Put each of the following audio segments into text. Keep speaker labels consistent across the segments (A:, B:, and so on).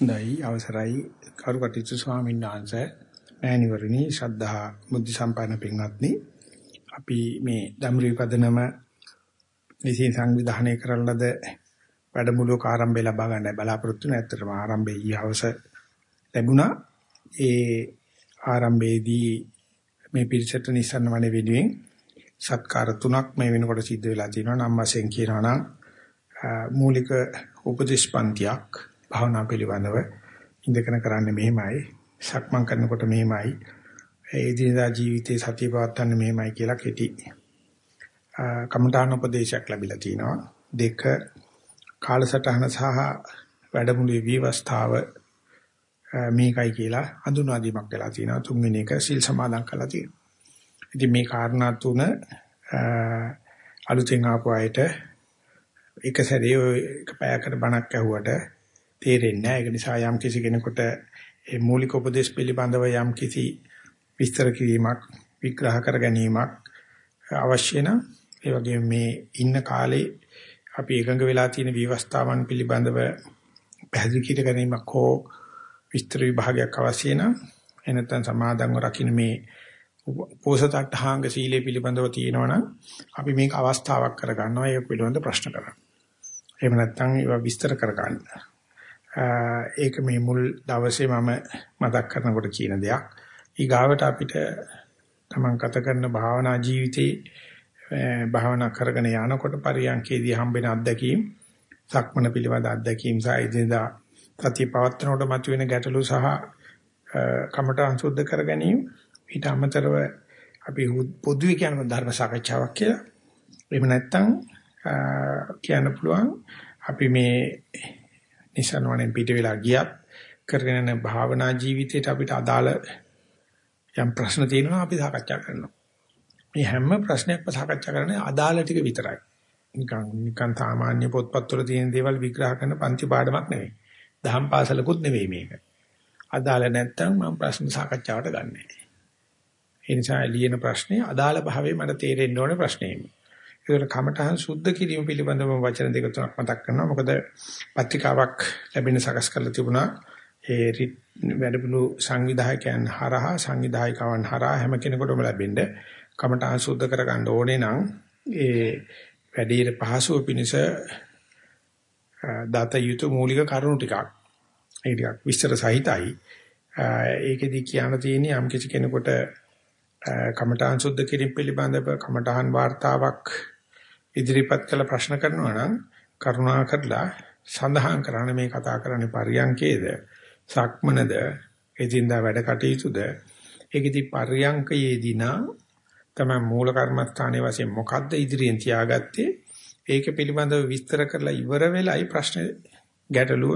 A: හොඳයි අවසරයි. කරුකටීතු ස්වාමීන් වහන්සේ මෑණිවරණි ශ්‍රද්ධා බුද්ධ සම්පන්න පින්වත්නි. අපි මේ ධම්රි පදනම විසින් සංවිධානය කරන ලද වැඩමුළුවක ආරම්භය ලබා ගන්න බලාපොරොත්තු වෙන ඇත්තටම ආරම්භයේ ඊහවස ලැබුණා. ඒ ආරම්භයේදී මේ පිරිසට නිසන්න වනේ වෙනුවෙන් සත්කාර තුනක් මේ වෙනකොට සිද්ධ වෙලා තියෙනවා. නම් වශයෙන් කියනවා නම් මූලික උපදේශ පන්තියක් භාවනා පිළිබඳව ඉඳගෙන කරන්නේ මෙහෙමයි. සක්මන් කරනකොට මෙහෙමයි. ඒ දිනදා ජීවිතේ සතිය පවත්වන්න මෙහෙමයි කියලා කෙටි කමඨාන උපදේශයක් ලැබිලා තිනවා. දෙක කාලසටහන සහ වැඩමුළුවේ විවස්ථාව මේකයි කියලා හඳුන්වා දීමක් වෙලා තිනවා. තුන්වෙනි එක සිල් සමාදන් කරලා තියෙනවා. ඉතින් මේ කාරණා තුන අලුතෙන් ආපු අයට එක සැරේ එක පැයකට බණක් ඇහුවට තේරෙන්නේ නැහැ. ඒක නිසා යම් කිසි කෙනෙකුට මේ මූලික උපදේශ පිළිබඳව යම් කිසි විස්තර කිරීමක් විග්‍රහ කර ගැනීමක් අවශ්‍ය නම් ඒ වගේම මේ ඉන්න කාලේ අපි එකඟ වෙලා තියෙන විවස්ථාවන් පිළිබඳව පැහැදිලි කර ගැනීමක් හෝ විස්තර විභාගයක් අවශ්‍ය නම් එනතන් සමාදන්ව රකින්න මේ පෝසතට්ඨාංග සීලය පිළිබඳව තියෙනවනම් අපි මේක අවස්ථාවක් කරගන්නවා ඒක පිළිබඳව ප්‍රශ්න කරන්න. එහෙම නැත්නම් ඒවා විස්තර කරගන්න. ඒක මේ මුල් දවසේ මම මතක් කරනකොට කියන දෙයක්. ඊගාවට අපිට තමන් ගත කරන භාවනා ජීවිතේ භාවනා කරගෙන යනකොට පරියන්කේදී හම්බෙන අත්දැකීම්, සක්මන පිළිබඳ අත්දැකීම් සහ ඉදින්දා සතිය පවත්වනකොට මතුවෙන ගැටලු සහ කමඨං සුද්ධ කර ගැනීම ඊට අමතරව අපි පොදුවේ කියන ධර්ම සාකච්ඡාවක් කියලා. එහෙම නැත්නම් කියන්න පුළුවන් අපි මේ නිසනවනේ පිට වෙලා ගියත් කරගෙන යන භාවනා ජීවිතයට අපිට අදාළ යම් ප්‍රශ්න තියෙනවා අපි සාකච්ඡා කරනවා. මේ හැම ප්‍රශ්නයක්ම සාකච්ඡා කරන්නේ අදාළ ටික විතරයි. නිකන් නිකන් සාමාන්‍ය පොත්පත්වල තියෙන දේවල් විග්‍රහ කරන පන්ති පාඩමක් නෙවෙයි. දහම් පාසලකුත් නෙවෙයි මේක. අදාළ නැත්තම් මම ප්‍රශ්න සාකච්ඡාවට ගන්නෑ. ඒ නිසා ලියන ප්‍රශ්නේ අදාළ භාවයේ මට තේරෙන්න ඕනේ ප්‍රශ්නේම. ඒකට කමඨහන් සුද්ධ කිරීම පිළිබඳව වචන දෙක තුනක් මතක් කරනවා. මොකද පත්‍රිකාවක් ලැබෙන සකස් කරලා තිබුණා. ඒ වැඩමුළු සංවිධායකයන් හරහා සංවිධායකවන් හරහා හැම කෙනෙකුටම ලැබෙන්න කමඨහන් සුද්ධ කරගන්න ඕනේ නම් ඒ වැඩේ පහසුව පිණිස දත යුතු මූලික කරුණු ටිකක් ඒ ටිකක් විස්තර සහිතයි ඒකෙදි කියන්න තියෙන්නේ යම් කිසි කෙනෙකුට කමඨාන් සුද්ධ කිරීම පිළිබඳව කමඨාන් වார்த்தාවක් ඉදිරිපත් කළ ප්‍රශ්න කරනවා නම් කරුණා කරලා සඳහන් කරන්න මේ කතා කරන්නේ පරියංකේද? සක්මනද? එදින්දා වැඩ කටයුතුද? ඒකෙදි පරියංකයේදී නම් තමයි මූල කර්මස්ථානයේ වශයෙන් මොකද්ද ඉදිරියෙන් තියාගත්තේ? ඒක පිළිබඳව විස්තර කරලා ඉවර වෙලයි ප්‍රශ්න ගැටලුව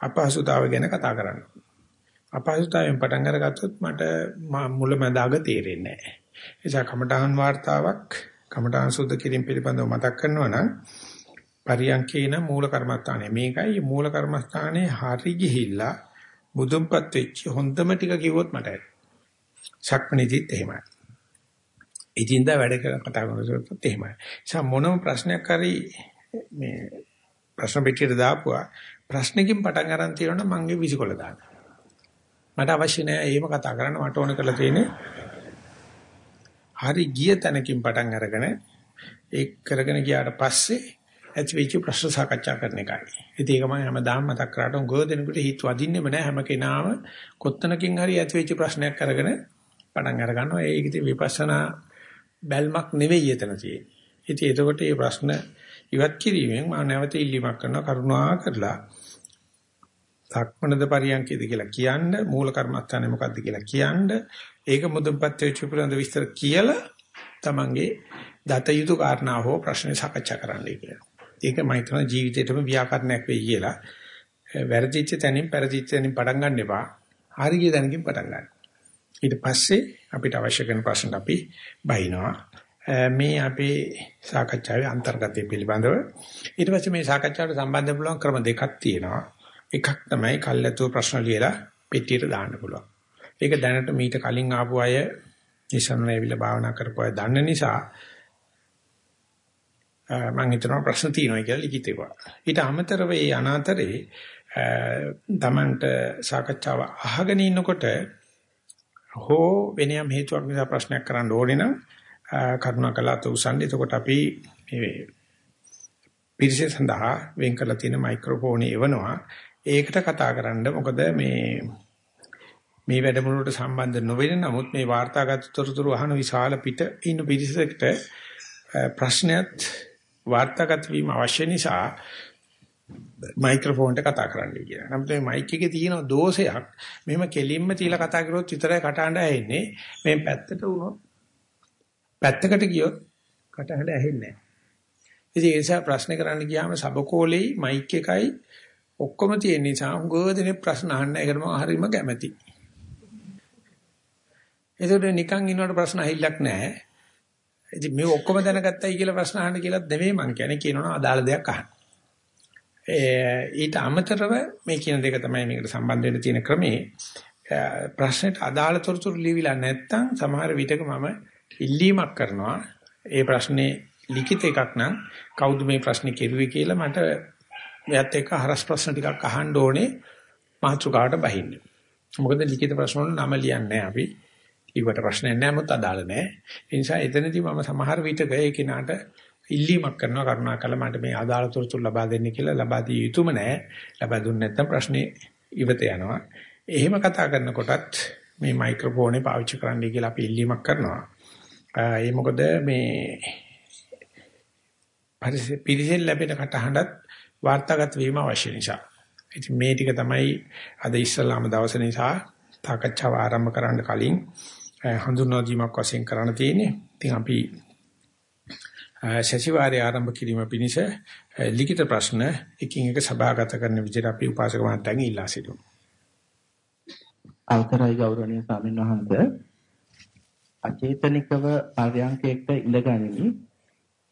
A: අපහසුතාව ගැන කතා කරන්නේ. අපහසුතාවෙන් පටන් අරගත්තොත් මට මුලමඳාග තේරෙන්නේ නැහැ. එසා කමඨහන් වார்த்தාවක් කමඨාන් සුද්ධ කිරීම පිළිබඳව මතක් කරනවා නම් පරියන්කේන මූල කර්මස්ථානේ මේකයි මූල කර්මස්ථානේ හරි ගිහිල්ලා බුදුන්පත් වෙච්ච හොඳම ටික කිව්වොත් මට ඇති. සක්මණේදීත් එහෙමයි. ඉතින්ද වැඩ කරන කතා කරනකොත් එහෙමයි. නිසා මොනම ප්‍රශ්නයක් හරි මේ ප්‍රශ්න පෙට්ටියට දාපුවා ප්‍රශ්නකින් පටන් ගන්න තියෙනවා නම් මගේ විසිකොල දාන්න. මට අවශ්‍ය නෑ එහෙම කතා කරන්න මට ඕන කරලා තියෙන්නේ හරි ගිය තැනකින් පටන් අරගෙන ඒක කරගෙන ගියාට පස්සේ ඇති වෙච්ච ප්‍රශ්න සාකච්ඡා කරන එකයි. ඉතින් ඒක මම හැමදාම මතක් කරාට උගව දෙනකොට හිත වදින්නෙම නෑ හැම කෙනාම කොත්තනකින් හරි ඇති වෙච්ච ප්‍රශ්නයක් අරගෙන පටන් අර ගන්නවා. ඒක ඉතින් විපස්සනා බැල්මක් නෙවෙයි එතන තියෙන්නේ. ඉතින් එතකොට මේ ප්‍රශ්න ඉවත් කිරීමෙන් මම නැවත ඉල්ලීමක් කරනවා කරුණා කරලා සක්මනද පරියන්කේද කියලා කියන්න මූල කර්මස්ථානේ මොකද්ද කියලා කියන්න ඒක මුදුන්පත් වෙච්ච පුරඳ විස්තර කියලා තමන්ගේ දත යුතු කාරණා හෝ ප්‍රශ්න සාකච්ඡා කරන්නයි කියලා. ඒක මම හිතන ජීවිතේටම ව්‍යාකරණයක් වෙයි කියලා. වැරදිච්ච තැනින් පෙරදිච්ච තැනින් පටන් ගන්න එපා. හරිය තැනකින් පටන් ගන්න. ඊට පස්සේ අපිට අවශ්‍ය කරන ප්‍රශ්න අපි බහිනවා. මේ අපේ සාකච්ඡාවේ අන්තර්ගතය පිළිබඳව ඊට පස්සේ මේ සාකච්ඡාවට සම්බන්ධ පුළුවන් ක්‍රම දෙකක් තියෙනවා. එකක් තමයි කල්ැතුව ප්‍රශ්න ලියලා පෙට්ටියට දාන්න පුළුවන්. ඒක දැනට මීට කලින් ආපු අය ඉස්සරහේවිල භාවනා කරපු අය දන්න නිසා මම හිතනවා ප්‍රශ්න තියෙනවා කියලා ලිඛිතේවා. ඊට අමතරව ඒ අනාතරේ තමන්ට සාකච්ඡාව අහගෙන ඉන්නකොට හෝ වෙනියම් හේතුවක් නිසා ප්‍රශ්නයක් කරන්න ඕනේ නම් කරුණාකරලා උසන්නේ. එතකොට අපි මේ පිරිස සඳහා වෙන් කරලා තියෙන මයික්‍රොෆෝනේ එවනවා. ඒකට කතා කරන්න මොකද මේ මේ වැඩමුළුවට සම්බන්ධ නොවෙන නමුත් මේ වාර්තාගත තොරතුරු අහන විශාල පිට ඉන්න පිරිසකට ප්‍රශ්නයත් වාර්තාගත වීම අවශ්‍ය නිසා මයික්‍රොෆෝන්ට කතා කරන්න කියලා. නමුත් මේ මයික් එකේ තියෙන දෝෂයක් මෙහෙම කෙලින්ම තියලා කතා කරොත් විතරයි කටහඬ ඇහෙන්නේ. මේ පැත්තට වුණොත් පැත්තකට ගියොත් කටහඬ ඇහෙන්නේ නැහැ. ඉතින් ඒ නිසා ප්‍රශ්න කරන්න ගියාම සබකෝලේ මයික් එකයි ඔක්කොම තියෙන නිසා උගෝදෙනේ ප්‍රශ්න අහන්න ඒකට මම හරිම කැමැති. ඒකට නිකන් ඉන්නවට ප්‍රශ්න ඇහිල්ලක් නැහැ. ඉතින් මේ ඔක්කොම දැනගත්තයි කියලා ප්‍රශ්න අහන්න කියලාත් නෙවෙයි මං කියන්නේ කියනවා අදාළ දෙයක් අහන්න. ඊට අමතරව මේ කියන දෙක තමයි මේකට සම්බන්ධ වෙන්න තියෙන ක්‍රමේ. ප්‍රශ්නෙට අදාළ තොරතුරු ලියවිලා නැත්නම් සමහර විටක මම ඉල්ලීමක් කරනවා. ඒ ප්‍රශ්නේ ලිඛිත එකක් නම් කවුද මේ ප්‍රශ්නේ කෙරුවේ කියලා මට එයත් එක්ක හරස් ප්‍රශ්න ටිකක් අහන්න ඕනේ මාතෘකාවට බහින්න. මොකද ලිඛිත ප්‍රශ්න වල නම ලියන්නේ අපි. ඊවට ප්‍රශ්නයක් නැහැ මොකද අදාළ නැහැ. ඒ නිසා එතනදී මම සමහර විටක ඒ කෙනාට ඉල්ලීමක් කරනවා කරුණාකරලා මට මේ අදාළ තොරතුරු ලබා දෙන්න කියලා ලබා දිය යුතුම නැහැ. ලබා දුන්නේ නැත්නම් ප්‍රශ්නේ ඉවත යනවා. එහෙම කතා කරනකොටත් මේ මයික්‍රොෆෝනේ පාවිච්චි කරන්නයි කියලා අපි ඉල්ලීමක් කරනවා. ඒ මොකද මේ පිරිසෙන් ලැබෙන කටහඬත් වාර්තාගත වීම අවශ්‍ය නිසා. ඉතින් මේ ටික තමයි අද ඉස්සලාම දවස නිසා සාකච්ඡාව ආරම්භ කරන්න කලින් හඳුන්වා දීමක් වශයෙන් කරන්න තියෙන්නේ. ඉතින් අපි සතිವಾರයේ ආරම්භ කිරීම පිණිස ලිඛිත ප්‍රශ්න එකින් එක සභාගත කරන විදිහට අපි උපාසක මහත්තයන් ඉල්ලා සිටිමු.
B: අවතරයි ගෞරවනීය ස්වාමීන් වහන්සේ අචේතනිකව පර්යංකයකට ඉඳගනිමි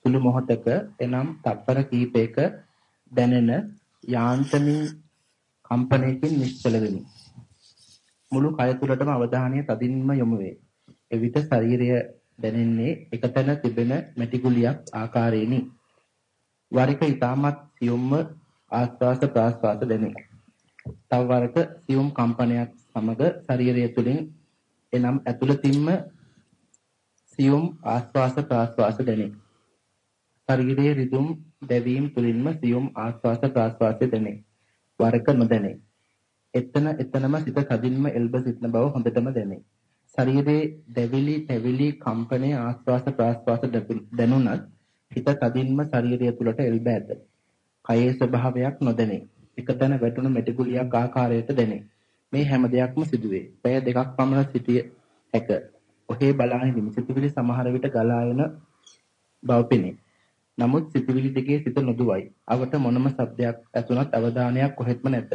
B: සුළු මොහතක එනම් තප්පර කීපයක දැනෙන යාන්ත්‍රමින් කම්පනයකින් නිශ්චල වෙමි. මුළු කය තුළටම අවධානය තදින්ම යොමු වේ. එවිට ශරීරය දැනෙන්නේ එකතැන තිබෙන මැටි ගුලියක් ආකාරයෙනි. වරික ඊටමත් සියුම්ම ආස්වාස ප්‍රාස්වාස දැනේ. තව වරක සියුම් කම්පනයක් සමග ශරීරය තුළින් එනම් ඇතුළතින්ම සියුම් ආස්වාස ප්‍රාස්වාස දැනේ. ශරීරයේ රිදුම් දැවීම් තුළින්ම සියුම් ආස්වාස ප්‍රාස්වාස දැනේ. වරක නොදැනේ. එතන එතනම සිත කදින්ම එල්බ සිටින බව හොඳටම දැනේ. ශරීරයේ දැවිලි තැවිලි කම්පනයේ ආස්වාස ප්‍රාස්වාස දැනුණත් හිත තදින්ම ශරීරය තුළට එල්බ ඇත. කයේ ස්වභාවයක් නොදැනේ. එකතැන වැටුණු මෙටිගුලියක් ආකාරයට දැනේ. මේ හැම දෙයක්ම සිදුවේ. පැය දෙකක් පමණ සිටිය හැක. ඔහේ බලා හිඳිමි. සිතුවිලි සමහර විට ගලා යන බව පෙනේ. නමුත් සිතුවිලි දෙකේ සිත නොදුවයි. අවට මොනම શબ્දයක් ඇතුණත් අවධානයක් කොහෙත්ම නැත.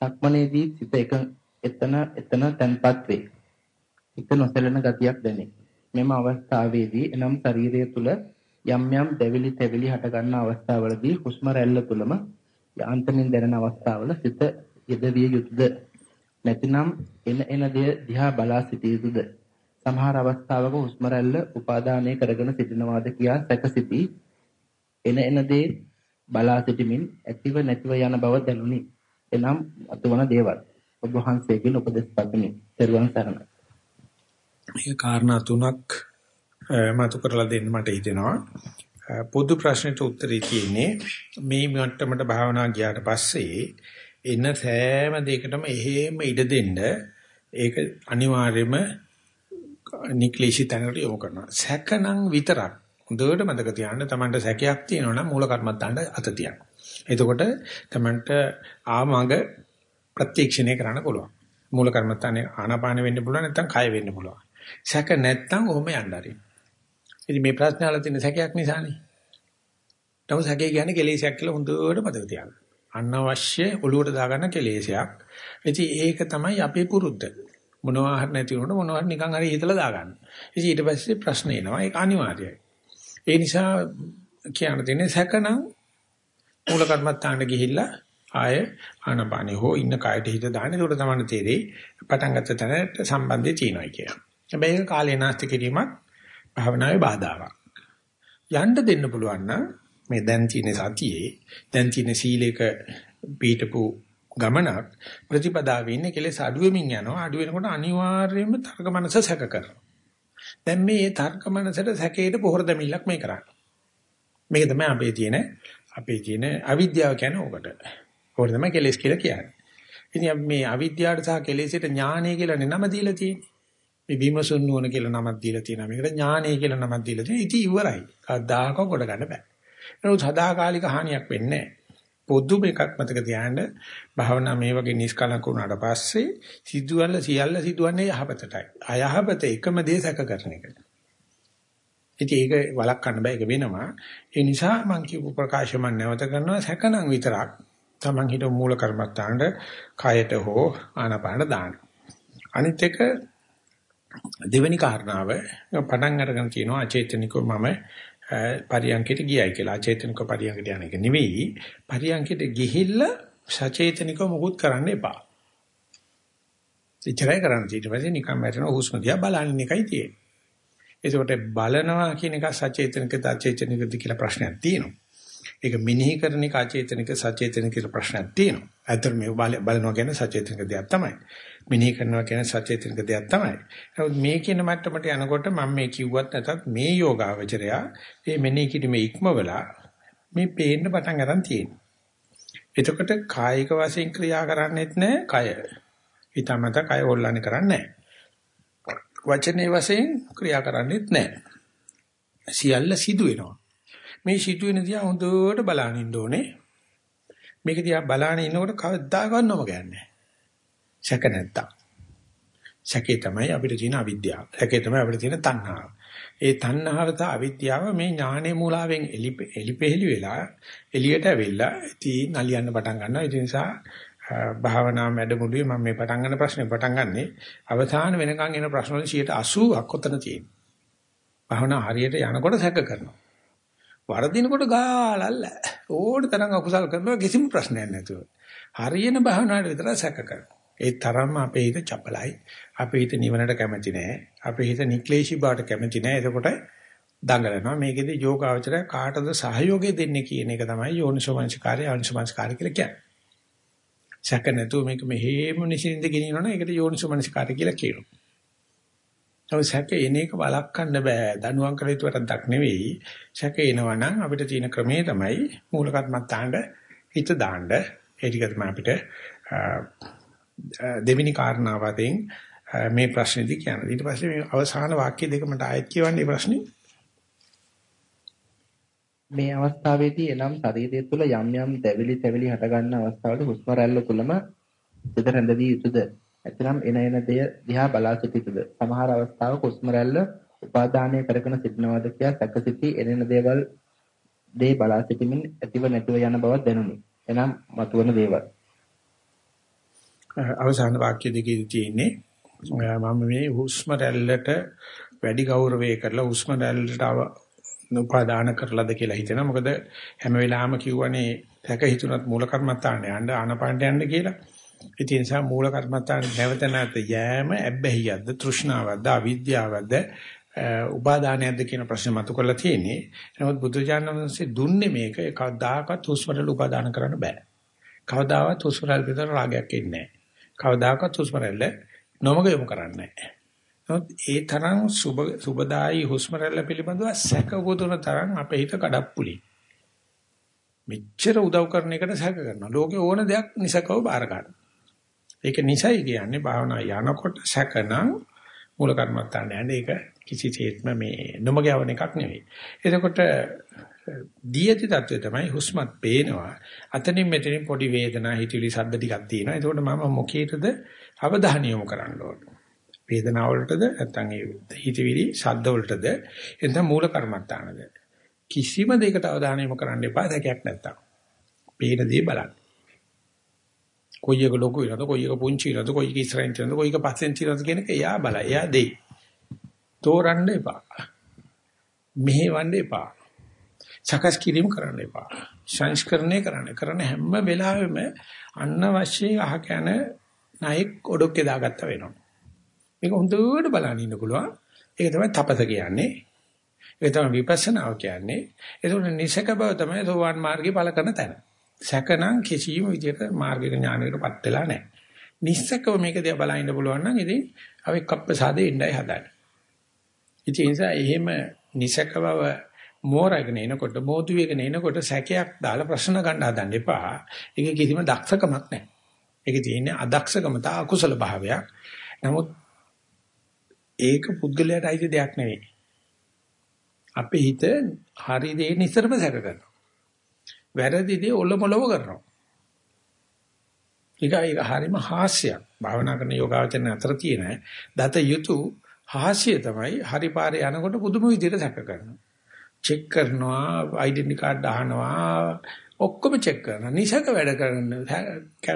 B: සක්මනේදී සිත එක එතන එතන තැන්පත් වේ. හිත නොසැලෙන ගතියක් දැනේ. මෙම අවස්ථාවේදී එනම් ශරීරය තුල යම් යම් දැවිලි තැවිලි හට ගන්න අවස්ථාවලදී හුස්ම රැල්ල තුලම යාන්ත්‍රණයෙන් දැනෙන අවස්ථාවල සිත යෙදවිය යුතුද නැතිනම් එන එන දේ දිහා බලා සිටිය යුතුද සමහර අවස්ථාවක හුස්ම රැල්ල උපාදානය කරගෙන සිටිනවාද කියා සැකසිතී එන එන දේ බලා සිටමින් ඇතිව නැතිව යන බව දැනුනි එනම් අතුවන දේවල් ඔබ වහන්සේගෙන් උපදෙස් පතමි. ත්වන් සරණයි.
A: මේ කාරණා තුනක් මතු කරලා දෙන්න මට හිතෙනවා. පොදු ප්‍රශ්නෙට උත්තරේ තියෙන්නේ මේ මට්ටමට භාවනා ගියාට පස්සේ එන සෑම දෙයකටම එහෙම ඉඩ දෙන්න ඒක අනිවාර්යයෙන්ම නික්ලිෂි තැනකට යොමු කරනවා. සැකනම් විතරක් හොඳට මතක තියාගන්න තමන්ට සැකයක් තියෙනවා නම් මූල කර්මත්තාන්ට අත තියන්න. එතකොට තමන්ට ආමඟ ප්‍රත්‍යක්ෂණය කරන්න පුළුවන්. මූල කර්මත්තානේ ආනාපාන වෙන්න පුළුවන් නැත්නම් කය වෙන්න පුළුවන්. සැක නැත්තම් ඔහොම යන්න හරි. ඉතින් මේ ප්‍රශ්න අහලා තියෙන සැකයක් නිසානේ. නමුත් සැකේ කියන්නේ කෙලෙසයක් කියලා හොඳට මතක තියාගන්න. අනවශ්‍ය ඔලුවට දාගන්න කෙලෙසයක්. ඉතින් ඒක තමයි අපේ පුරුද්ද. මොනවා හරි නැති වුණොත් මොනවා හරි නිකන් හරි හිතලා දාගන්න. ඉතින් ඊට පස්සේ ප්‍රශ්න එනවා. ඒක අනිවාර්යයි. ඒ නිසා කියන්න දෙන්නේ සැකනම් මූල කර්මත්තාන්ට ගිහිල්ලා ආය ආනපානේ හෝ ඉන්න කායට හිත දාන්නේ. ඒකට තමයි තේරෙයි පටන් ගත්ත තැනට සම්බන්ධය තියෙනවා කියලා. හැබැයි ඒක කාලේ නාස්ති කිරීමක් භාවනාවේ බාධාවක්. යන්න දෙන්න පුළුවන් නම් මේ දැන් තියෙන සතියේ දැන් තියෙන සීලේක පීඨපු ගමනක් ප්‍රතිපදාවේ ඉන්නේ කෙලෙස් අඩු වෙමින් යනවා අඩු වෙනකොට අනිවාර්යයෙන්ම තර්ක මනස සැක කරනවා දැන් මේ තර්ක මනසට සැකයට පොහොර දෙමිල්ලක් මේ කරන්නේ. මේක තමයි අපේ තියෙන අපේ තියෙන අවිද්‍යාව කියන්නේ ඕකට. ඕක තමයි කෙලෙස් කියලා කියන්නේ. ඉතින් මේ අවිද්‍යාවට සහ කෙලෙසට ඥානය කියලා නම දීලා තියෙන්නේ. මේ විමසුන් නුවණ කියලා නමක් දීලා තියෙනවා. මේකට ඥානය කියලා නමක් දීලා තියෙනවා. ඉතින් ඉවරයි. කවදාක කොට ගන්න බෑ. නමුත් සදාකාලික හානියක් වෙන්නේ නැහැ පොදු එකක් මතක තියාගන්න භාවනා මේ වගේ නිස්කලංක වුණාට පස්සේ සිදුවල සියල්ල සිදුවන්නේ යහපතටයි. අයහපත එකම දේ සැක කරන එක. ඉතින් ඒක වළක්වන්න බෑ ඒක වෙනවා. ඒ නිසා මම කියපු ප්‍රකාශය මම නැවත කරනවා සැකනම් විතරක්. Taman හිත මූල කර්මත්තාන්ට කයට හෝ ආනපාන දාන්න. අනිත් එක දෙවෙනි කාරණාව පටන් අරගෙන තියෙනවා අචේතනිකව මම පරියන්කයට ගියයි කියලා. අචේතනික පරියන්කයට යන එක නෙවෙයි. පරියන්කයට ගිහිල්ලා සචේතනික මොකුත් කරන්න එපා. ඉතරයි කරන්න ඊට පස්සේ නිකන් වැටෙන හුස්ම දිහා බලන්න එකයි තියෙන්නේ. ඒකට බලනවා කියන එක සචේතනිකද අචේතනිකද කියලා ප්‍රශ්නයක් තියෙනවා. ඒක මෙනෙහි කරන එක අචේතනික සචේතනික කියලා ප්‍රශ්නයක් තියෙනවා. ඇත්තට මේ බලනවා කියන්නේ සචේතනික දෙයක් තමයි. මෙනෙහි කරනවා කියන්නේ සචේතනික දෙයක් තමයි. නමුත් මේ කියන මට්ටමට යනකොට මම මේ කිව්වත් නැතත් මේ යෝගාවචරයා මේ මෙනෙහි කිරීමේ ඉක්මවලා මේ පේන්න පටන් ගන්න තියෙනවා. එතකොට කායික වශයෙන් ක්‍රියා කරන්නේත් නැහැ කය. හිතමත කය හොල්ලන්නේ කරන්නේ නැහැ. වචනේ වශයෙන් ක්‍රියා කරන්නේත් නැහැ. සියල්ල සිදු වෙනවා. මේ සිදුවෙන දිහා හොඳට බලන ඉන්න ඕනේ. මේක දිහා බලන ඉන්නකොට කවදාකවත් නොම ගන්නේ සැක නැත්තම්. සැකේ තමයි අපිට තියෙන අවිද්‍යාව. සැකේ තමයි අපිට තියෙන තණ්හාව. ඒ තණ්හාව තා අවිද්‍යාව මේ ඥානේ මූලාවෙන් එලිපෙහෙලි වෙලා එළියට ඇවිල්ලා ඉතින් නලියන්න පටන් ගන්නවා. ඒ නිසා භාවනා මැඩමුළුවේ මම මේ පටන් ගන්න ප්‍රශ්නේ පටන් ගන්නෙ අවසාන වෙනකන් එන ප්‍රශ්න වල 80ක් ඔතන තියෙනවා. භාවනා හරියට යනකොට සැක කරනවා. වරදිනකොට ගාලල්ල ඕන තරම් අකුසල් කරනවා කිසිම ප්‍රශ්නයක් නැතුව. හරියන භාවනාවට විතර සැක කරනවා. ඒ තරම්ම අපේ හිත චපලයි. අපේ හිත නිවනට කැමති නෑ. අපේ හිත නික්ලේශී බවට කැමති නෑ. එතකොට දඟලනවා. මේකෙදි යෝගාවචරය කාටද සහයෝගය දෙන්නේ කියන එක තමයි යෝනිසෝමනසිකාරය අනුසමනසිකාරය කියලා කියන්නේ. සැක නැතුව මේක මෙහෙම නිසින්ද ගෙනියනවනේ ඒකට යෝනිසෝමනසිකාරය කියලා කියනවා. ඔය සැක එන එක වළක්වන්න බෑ. දනුවම් කළ යුතු වැඩක් නෙවෙයි. සැක එනවා නම් අපිට තියෙන ක්‍රමේ තමයි මූලකත්මත් තාන්න හිත දාන්න. ඒ ටික තමයි අපිට දෙවෙනි කාරණාවතෙන් මේ ප්‍රශ්නේදී කියන්නේ. ඊට පස්සේ මේ අවසාන වාක්‍ය දෙක මට ආයෙත් කියවන්නේ ප්‍රශ්නේ.
B: මේ අවස්ථාවේදී එනම් ශරීරය තුළ යම් යම් දැවිලි තැවිලි හට ගන්න අවස්ථාවල හුස්ම රැල්ල තුළම සිත රැඳවී යුතුද? එතරම් එන එන දෙය දිහා බලා සිටිතුද? සමහර අවස්ථාවක හුස්ම රැල්ල උපාදානය කරගෙන සිටිනවද කියා සැකසිතී එන දේවල් දේ බලා සිටීමෙන් ඇතිව නැතිව යන බවක් දැනුනි. එනම් මතුවන දේවල්.
A: අවසාන වාක්‍ය දෙකේ තියෙන්නේ මම මේ හුස්ම රැල්ලට වැඩි ගෞරවය කරලා හුස්ම රැල්ලට උපාදාන කරලාද කියලා හිතෙනවා. මොකද හැම වෙලාවෙම කියවනේ තැක හිතුනත් මූල කර්මත්තාන්න යන්න ආනපානට යන්න කියලා. ඒ නිසා මූල කර්මත්තාන නැවත නැවත යෑම ඇබ්බැහියක්ද තෘෂ්ණාවක්ද අවිද්‍යාවක්ද උපාදානයක්ද කියන ප්‍රශ්න මතු කරලා තියෙන්නේ. නමුත් බුදුජානනාංශේ දුන්නේ මේක කවදාකවත් හුස්මරල උපාදාන කරන්න බෑ. කවදාවත් හුස්මරල විතර රාගයක් එන්නේ නැහැ. කවදාකවත් හුස්ම රැල්ල නොමග යොමු කරන්නේ නැහැ. නමුත් ඒ තරම් සුබ සුබදායි හුස්ම රැල්ල පිළිබඳව සැක උපදුන තරම් අපේ හිත කඩප්පුලි. මෙච්චර උදව් කරන එකට සැක කරනවා. ලෝකේ ඕන දෙයක් නිසකව බාර ගන්න. ඒක නිසයි කියන්නේ භාවනා යනකොට සැකනම් මූල කර්මත්තාන්න යන්නේ ඒක කිසිසේත්ම මේ නොමග යවන එකක් නෙවෙයි. එතකොට දීයති தත්ත්වය තමයි හුස්මත් පේනවා. අතනින් මෙතනින් පොඩි වේදනා හිතවිලි සද්ද ටිකක් තියෙනවා. ඒකෝට මම මොකේටද අවධානය යොමු කරන්න ඕන. වේදනාව වලටද නැත්නම් ඒ හිතවිලි සද්ද වලටද එතන මූල කර්මත්තානද කිසිම දෙයකට අවධානය යොමු කරන්න එපා දැකයක් නැත්තම්. පේන දේ බලන්න. කොයි එක ලොකු වෙනවද කොයි එක පුංචි වෙනවද කොයි එක ඉස්සරහින් තියෙනවද කොයි එක පස්සෙන් තියෙනවද කියන එක එයා බලයි. එයා දෙයි. තෝරන්න එපා. මෙහෙවන්න එපා. සකස් කිරීම කරන්න එපා. සංස්කරණය කරන්න. කරන හැම වෙලාවෙම අනවශ්‍ය අහකන නායක ඔඩොක්කේ දාගත්ත වෙනවා. මේක හොඳට බලන්න ඉන්න පුළුවන්. ඒක තමයි තපස කියන්නේ. ඒක තමයි විපස්සනාව කියන්නේ. ඒකෝන නිසක බව තමයි සෝවාන් මාර්ගේ ඵල කරන තැන. සැකනම් කිසියම් විදියට මාර්ගික ඥානයකටපත් වෙලා නැහැ. නිස්සකව මේක දිහා බලන්න පුළුවන් නම් ඉතින් අවික්කප්පසාදේ ඉන්නයි හදන්නේ. ඉතින් ඒ නිසා එහෙම නිසකවව මෝරගෙන එනකොට මෝදු වේගෙන එනකොට සැකයක් දාලා ප්‍රශ්න ගන්න හදන්න එපා. ඒක කිසිම දක්ෂකමක් නැහැ. ඒක තියෙන්නේ අදක්ෂකම තා අකුසල භාවයක්. නමුත් ඒක පුද්ගලයාට අයිති දෙයක් නෙවෙයි. අපේ හිත හරි දේ නිතරම සැක කරනවා. වැරදි දේ ඔලොමලව කරනවා. ඒක ඒක හරිම හාස්‍යයක්. භාවනා කරන යෝගාවචරණ අතර තියෙන දත යුතු හාස්‍ය තමයි හරි පාරේ යනකොට පුදුම විදිහට සැක කරනවා. චෙක් කරනවා, ඩෙන්ටි කාඩ් අහනවා, ඔක්කොම චෙක් කරනවා. නිසක වැඩ කරන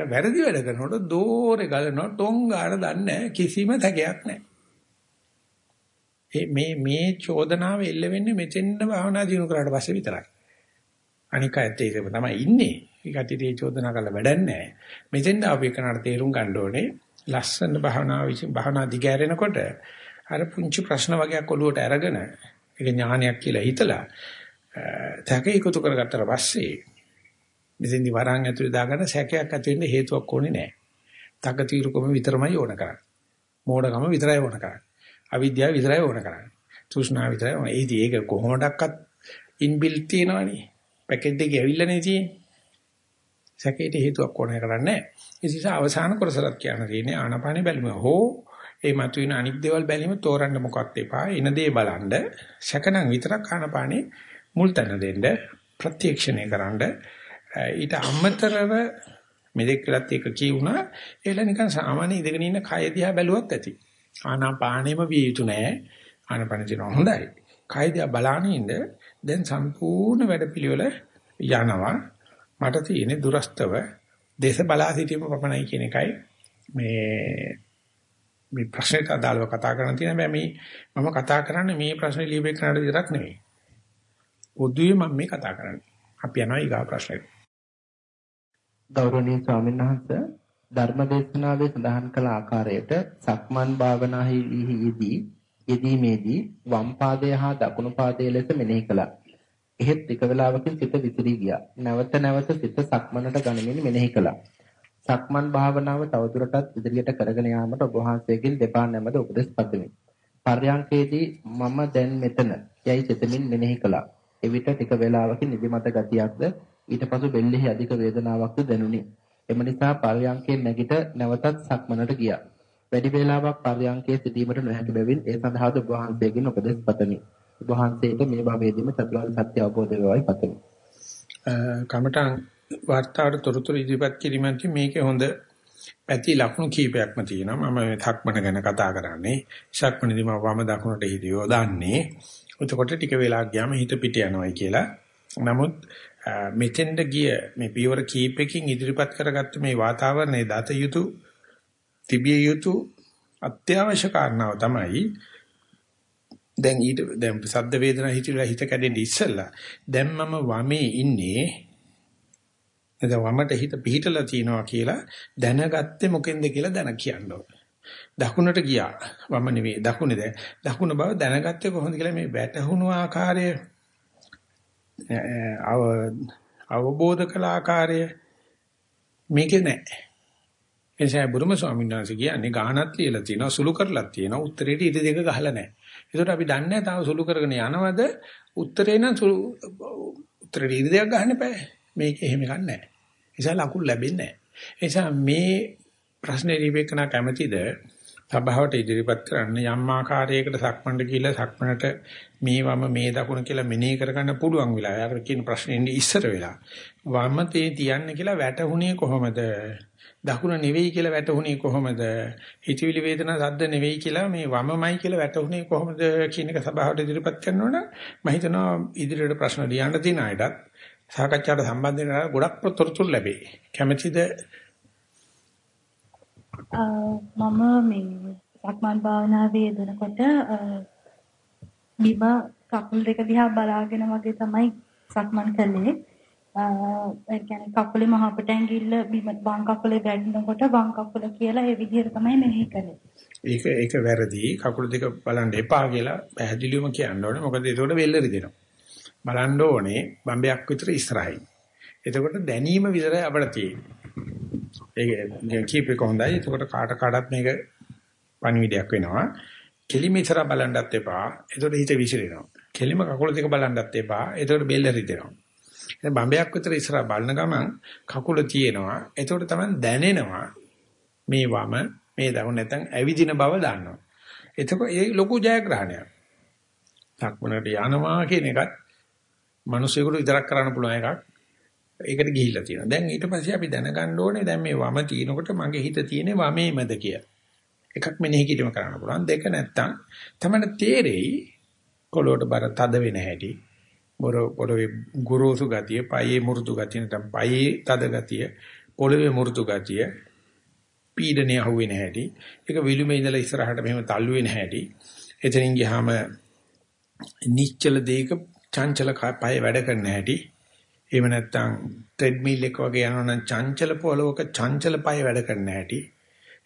A: වැරදි වැඩ කරනකොට දෝරේ ගලනවා, ටොං ගන්න දන්නේ කිසිම තැකයක් නැහැ. මේ මේ චෝදනාව එල්ල වෙන්නේ මෙතෙන්ද භාවනා දිනු කරාට පස්සේ විතරයි. අනික ඇත්ත ඒක තමයි ඉන්නේ. ඒකට ඒ චෝදනා කරලා වැඩක් නැහැ. මෙතෙන්ද අපි කනට තේරුම් ගන්න ඕනේ ලස්සන භාවනා විසින් භාවනා දිගෑරෙනකොට අර පුංචි ප්‍රශ්න වගේක් ඔලුවට අරගෙන ඒක ඥානයක් කියලා හිතලා තැක එකතු කරගත්තට පස්සේ මෙතෙන්දි වරහන් ඇතුලේ දාගන්න සැකයක් ඇති වෙන්න හේතුවක් ඕනේ නැහැ. තක తీරුකම විතරමයි ඕන කරන්නේ. මෝඩකම විතරයි ඕන කරන්නේ. අවිද්‍යාව විතරයි ඕන කරන්නේ. තෘෂ්ණාව විතරයි ඕන. ඒදී ඒක කොහොමඩක්වත් ඉන්බිල්ට් තියෙනවනේ. පැකේජ් එකේ ඇවිල්ලානේ තියෙන්නේ. සැකේට හේතුවක් ඕනේ කරන්නේ නැහැ. ඒ නිසා අවසාන කොටසලත් කියන්න තියෙන්නේ ආනාපානෙ බැලුම හෝ ඒ මතුවෙන අනික් දේවල් බැලීම තෝරන්න මොකක්ද එපා. එන දේ බලන්න සැකනම් විතරක් ආනාපානෙ මුල් තැන දෙන්න ප්‍රත්‍යක්ෂණය කරන්න ඊට අමතරව මෙදෙක් කළත් එක කියුණා ඒල නිකන් සාමාන්‍ය ඉඳගෙන ඉන්න කය දිහා බැලුවත් ඇති. ආනාපානෙම විය යුතු නෑ. ආනාපාන දින හොඳයි. කය දිහා බලාගෙන ඉන්න දැන් සම්පූර්ණ වැඩපිළිවෙල යනවා. මට තියෙන්නේ දුරස්තව දේශ බලා සිටීම පමණයි කියන එකයි මේ මේ ප්‍රශ්නෙට අදාළව කතා කරන්න තියෙන හැබැයි මේ මම කතා කරන්නේ මේ ප්‍රශ්නේ ලියුවේ කරන්න විතරක් නෙවෙයි. පොදුවේ මම මේ කතා කරන්නේ. අපි යනවා ඊගා ප්‍රශ්නෙට.
B: ගෞරවනීය ස්වාමීන් වහන්සේ ධර්මදේශනාවේ සඳහන් කළ ආකාරයට සක්මන් භාවනාෙහිදී යෙදීමේදී වම් පාදය හා දකුණු පාදය ලෙස මෙනෙහි කළා. එහෙත් ටික වේලාවකින් සිත විසිරී ගියා. නැවත නැවත සිත සක්මනට ගනිමින් මෙනෙහි කළා. සක්මන් භාවනාව තවදුරටත් ඉදිරියට කරගෙන යාමට ඔබ වහන්සේගෙන් දෙපා නැමද උපදෙස් පතමි. පර්යංකේදී මම දැන් මෙතන යයි සිතමින් මෙනෙහි කළා. එවිට ටික වේලාවකින් නිදිමත ගතියක්ද ඊට පසු බෙල්ලෙහි අධික වේදනාවක්ද දැනුනි. එම නිසා පර්යංකයෙන් නැගිට නැවතත් සක්මනට ගියා. වැඩි වේලාවක් පර්යංකයේ සිටීමට නොහැකි බැවින් ඒ සඳහාද ඔබ වහන්සේගෙන් උපදෙස් පතමි. ඔබ වහන්සේට මේ භවයේදීම චතුරාර්ය සත්‍ය අවබෝධ වේවායි පතමි.
A: කමඨං වාර්තාවට තොරතුරු ඉදිරිපත් කිරීමෙන් මේකේ හොඳ පැති ලක්ෂණ කීපයක්ම තියෙනවා. මම සක්මණ ගැන කතා කරන්නේ. සක්මණේදී මම වම දකුණට හිතියෝ දාන්නේ. එතකොට ටික වෙලාවක් ගියාම හිත පිට යනවායි කියලා. නමුත් මෙතෙන්ද ගිය මේ පියවර කීපකින් ඉදිරිපත් කරගත්ත මේ වාතාවරණයේ දත යුතු තිබිය යුතු අත්‍යවශ්‍ය කාරණාව තමයි දැන් ඊට දැන් සද්ද වේදනා හිතිලා හිත කැඩෙන්නේ ඉස්සෙල්ලා දැන් මම වමේ ඉන්නේ එතන වමට හිත පිහිටලා තියනවා කියලා දැනගත්තේ මොකෙන්ද කියලා දැන කියන්න ඕනේ. දකුණට ගියා වම නෙවෙයි දකුණේ දැන් දකුණ බව දැනගත්තේ කොහොමද කියලා මේ වැටහුණු ආකාරය අවබෝධ කළ ආකාරය මේකේ නැහැ. එනිසා බුදුම ස්වාමීන් වහන්සේ කියන්නේ ගානක් ලියලා තියෙනවා සුළු කරලා තියෙනවා උත්තරේට ඉත දෙක ගහලා නැහැ. ඒකට අපි දන්නේ තාම සුළු කරගෙන යනවද උත්තරේ නම් සුළු උත්තරේ ඉත දෙක ගහන්න බෑ. මේක එහෙම එකක් නැහැ. නිසා ලකුණු ලැබෙන්නේ නැහැ. නිසා මේ ප්‍රශ්නේ දීපේකන කැමැතිද සභාවට ඉදිරිපත් කරන්න යම් ආකාරයකට සක්මණට කියලා සක්මණට මේවම මේ දකුණ කියලා මෙනෙහි කරගන්න පුළුවන් වෙලා. අර කියන ප්‍රශ්නේ ඉස්සර වෙලා. වම තේ තියන්න කියලා වැටුනේ කොහොමද? දකුණ නෙවෙයි කියලා වැටුනේ කොහොමද? හිතවිලි වේදනා සද්ද නෙවෙයි කියලා මේ වමමයි කියලා වැටුනේ කොහොමද කියන එක සභාවට ඉදිරිපත් කරනවනම් මම හිතනවා ඉදිරියට ප්‍රශ්න ලියන්න තියෙන අයටත් සාකච්ඡාවට සම්බන්ධ වෙන ගොඩක් තොරතුරු ලැබේ. කැමැතිද?
C: මම මේ සක්මන් භාවනාවේ යෙදෙනකොට බිම කකුල් දෙක දිහා බලාගෙන වගේ තමයි සක්මන් කළේ. ඒ කියන්නේ කකුලේ මහ අපට ඇඟිල්ල බිම වම් කකුලේ වැටෙනකොට වම් කකුල කියලා ඒ විදිහට තමයි මෙනෙහි කළේ.
A: ඒක ඒක වැරදි. කකුල් දෙක බලන්න එපා කියලා පැහැදිලිවම කියන්න ඕනේ. මොකද ඒකට වෙල්ල රිදෙනවා. බලන්න ඕනේ බම්බයක් විතර ඉස්සරහින්. එතකොට දැනීම විතරයි අපිට තියෙන්නේ. ඒක කීප එක හොඳයි. එතකොට කාට කාටත් මේක පණිවිඩයක් වෙනවා. කෙලිම ඉස්සර බලන්නත් එපා. එතකොට හිත විසිරෙනවා. කෙලිම කකුල දෙක බලන්නත් එපා. එතකොට බෙල්ල රිදෙනවා. දැන් බම්බයක් විතර ඉස්සර බලන ගමන් කකුල තියෙනවා. එතකොට තමයි දැනෙනවා මේ වම මේ දකුණ නැත්නම් ඇවිදින බව දන්නවා. එතකොට ඒ ලොකු ජයග්‍රහණයක්. සක්මනට යනවා කියන එකත් මිනිසෙකුට විතරක් කරන්න පුළුවන් එකක්. ඒකට ගිහිල්ලා තියෙනවා. දැන් ඊට පස්සේ අපි දැනගන්න ඕනේ දැන් මේ වම තිනකොට මගේ හිත තියෙන්නේ වමේමද කියලා. එකක් මෙනෙහි කිරීම කරන්න පුළුවන්. දෙක නැත්තම් තමයි තේරෙයි කොළොට බර තද වෙන හැටි. බොර පොළවේ ගුරුසු ගතිය, පයේ මුරුදු ගතිය නැත්නම් පයේ තද ගතිය, පොළවේ මුරුදු ගතිය, පීඩනය අහුවෙන හැටි. ඒක විලුමේ ඉඳලා ඉස්සරහට මෙහෙම තල්ලු වෙන හැටි. එතනින් ගියාම නිශ්චල දෙයක චංචල පය වැඩ කරන හැටි. එහෙම නැත්නම් ට්‍රෙඩ්මිල් එක වගේ යනවා නම් චංචල පොළවක චංචල පය වැඩ කරන හැටි.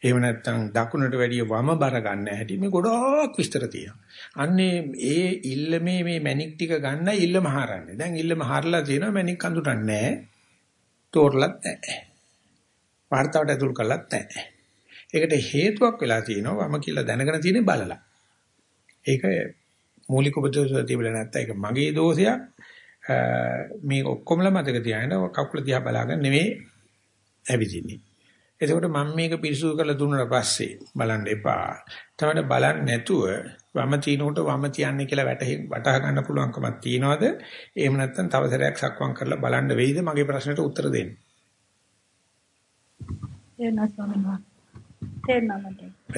A: එහෙම නැත්නම් දකුණට වැඩිය වම බර ගන්න හැටි මේ ගොඩක් විස්තර තියෙනවා. අන්නේ ඒ ඉල්ලමේ මේ මැණික් ටික ගන්නයි ඉල්ලම හරන්නේ. දැන් ඉල්ලම හරලා තියෙනවා මැණික් කඳුට නැහැ. තෝරලත් නැහැ. වார்த்தාවට ඇතුල් කළත් නැහැ. ඒකට හේතුවක් වෙලා තියෙනවා වම කියලා දැනගෙන තියෙන බලලා. ඒක මූලික උපදේශය තිබුණේ නැත්නම් ඒක මගේ දෝෂයක්. මේ ඔක්කොමලා මතක තියාගෙන කකුල දිහා බලාගෙන නෙමෙයි ඇවිදින්නේ. එතකොට මම මේක පිරිසුදු කරලා දුන්නාට පස්සේ බලන්න එපා. තමයි බලන්න නැතුව වම තිනකොට වම තියන්නේ කියලා වැටහි වටහා ගන්න පුළුවන්කමක් තියනවාද? එහෙම නැත්නම් තව සැරයක් සක්වම් කරලා බලන්න වෙයිද මගේ ප්‍රශ්නෙට උත්තර දෙන්න.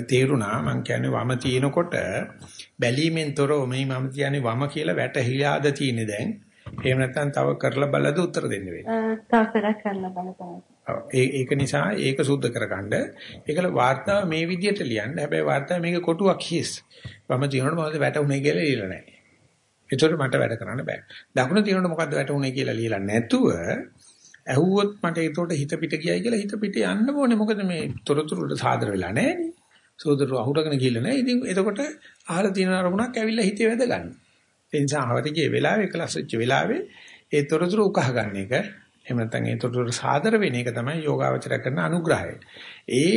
A: තේරුණා මං කියන්නේ වම තිනකොට බැලීමෙන් තොරව මේ මම කියන්නේ වම කියලා වැටහිලාද තියෙන්නේ දැන්. එහෙම නැත්නම් තව කරලා බලද්දී උත්තර දෙන්න වෙයි.
C: තව කරලා කරලා බලපන්.
A: ඒක නිසා ඒක සුද්ධ කරගන්න. ඒකල වාර්තාව මේ විදිහට ලියන්න. හැබැයි වාර්තාව මේක කොටුවක් හිස්. වම තියනකොට මොකද වැටුනේ කියලා ලියලා නැහැ. ඒතකොට මට වැඩ කරන්න බෑ. දකුණ තියනකොට මොකද්ද වැටුනේ කියලා ලියලා නැතුව ඇහුවොත් මට ඒතකොට හිත පිට ගියයි කියලා හිත පිට යන්න ඕනේ. මොකද මේ තොරතුරුට සාදර වෙලා නැහැනේ. සෝදරු අහුරගෙන ගිහලා නැහැ. ඉතින් එතකොට අහලා තියෙන අරමුණක් ඇවිල්ලා හිතේ වැද ගන්න. ඒ නිසා අවදිගේ වෙලාවේ එකලස් වෙච්ච වෙලාවේ ඒ තොරතුරු උකහා ගන්න එක එහෙම නැත්නම් ඒ තොරතුරු සාදර වෙන එක තමයි යෝගාවචර කරන අනුග්‍රහය. ඒ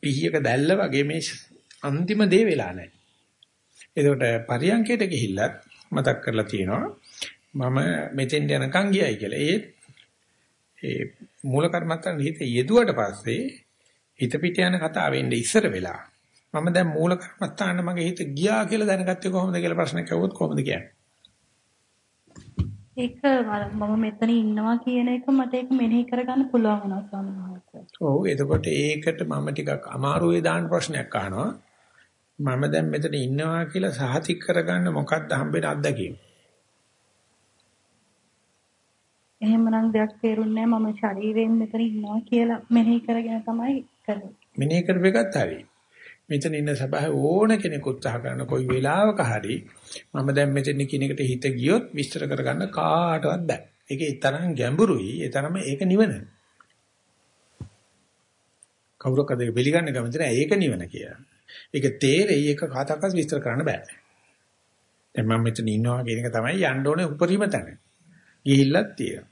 A: පිහියක දැල්ල වගේ මේ අන්තිම දේ වෙලා නැහැ. එතකොට පරියන්කයට ගිහිල්ලත් මතක් කරලා තියෙනවා මම මෙතෙන් යනකම් ගියයි කියලා. ඒ ඒ මූල කර්මත්තන් හිත යෙදුවට පස්සේ හිත පිට යන කතාව වෙන්නේ ඉස්සර වෙලා මම දැන් මූල කර්මස්ථාන මගේ හිත ගියා කියලා දැනගත්තේ කොහොමද කියලා ප්‍රශ්නයක් අහුවොත් කොහොමද කියන්නේ?
C: ඒක මම මෙතන ඉන්නවා කියන එක මට ඒක මෙනෙහි කරගන්න පුළුවන් වුණා ස්වාමීන් වහන්සේ.
A: ඔව් එතකොට ඒකට මම ටිකක් අමාරුවේ දාන ප්‍රශ්නයක් අහනවා. මම දැන් මෙතන ඉන්නවා කියලා සහතික කරගන්න මොකක්ද හම්බෙන අත්දැකීම?
C: එහෙමනම් දෙයක් තේරුන්නේ මම ශරීරයෙන් මෙතන ඉන්නවා කියලා මෙනෙහි කරගෙන තමයි කරන්නේ.
A: මෙනෙහි කරපෙකත් හරි. මෙතන ඉන්න සබහ ඕන කෙනෙක් උත්සාහ කරන කොයි වෙලාවක හරි මම දැන් මෙතන කියන එකට හිත ගියොත් විස්තර කරගන්න කාටවත් බෑ. ඒක ඒ තරම් ගැඹුරුයි. ඒ තරම ඒක නිවන. කවුරක්ද ඒක පිළිගන්නේ කැමති නැහැ. ඒක නිවන කියලා. ඒක තේරෙයි ඒක කාටවත් විස්තර කරන්න බෑ. දැන් මම මෙතන ඉන්නවා කියන එක තමයි යන්න ඕනේ උපරිම තැන. ගිහිල්ලක් තියෙනවා.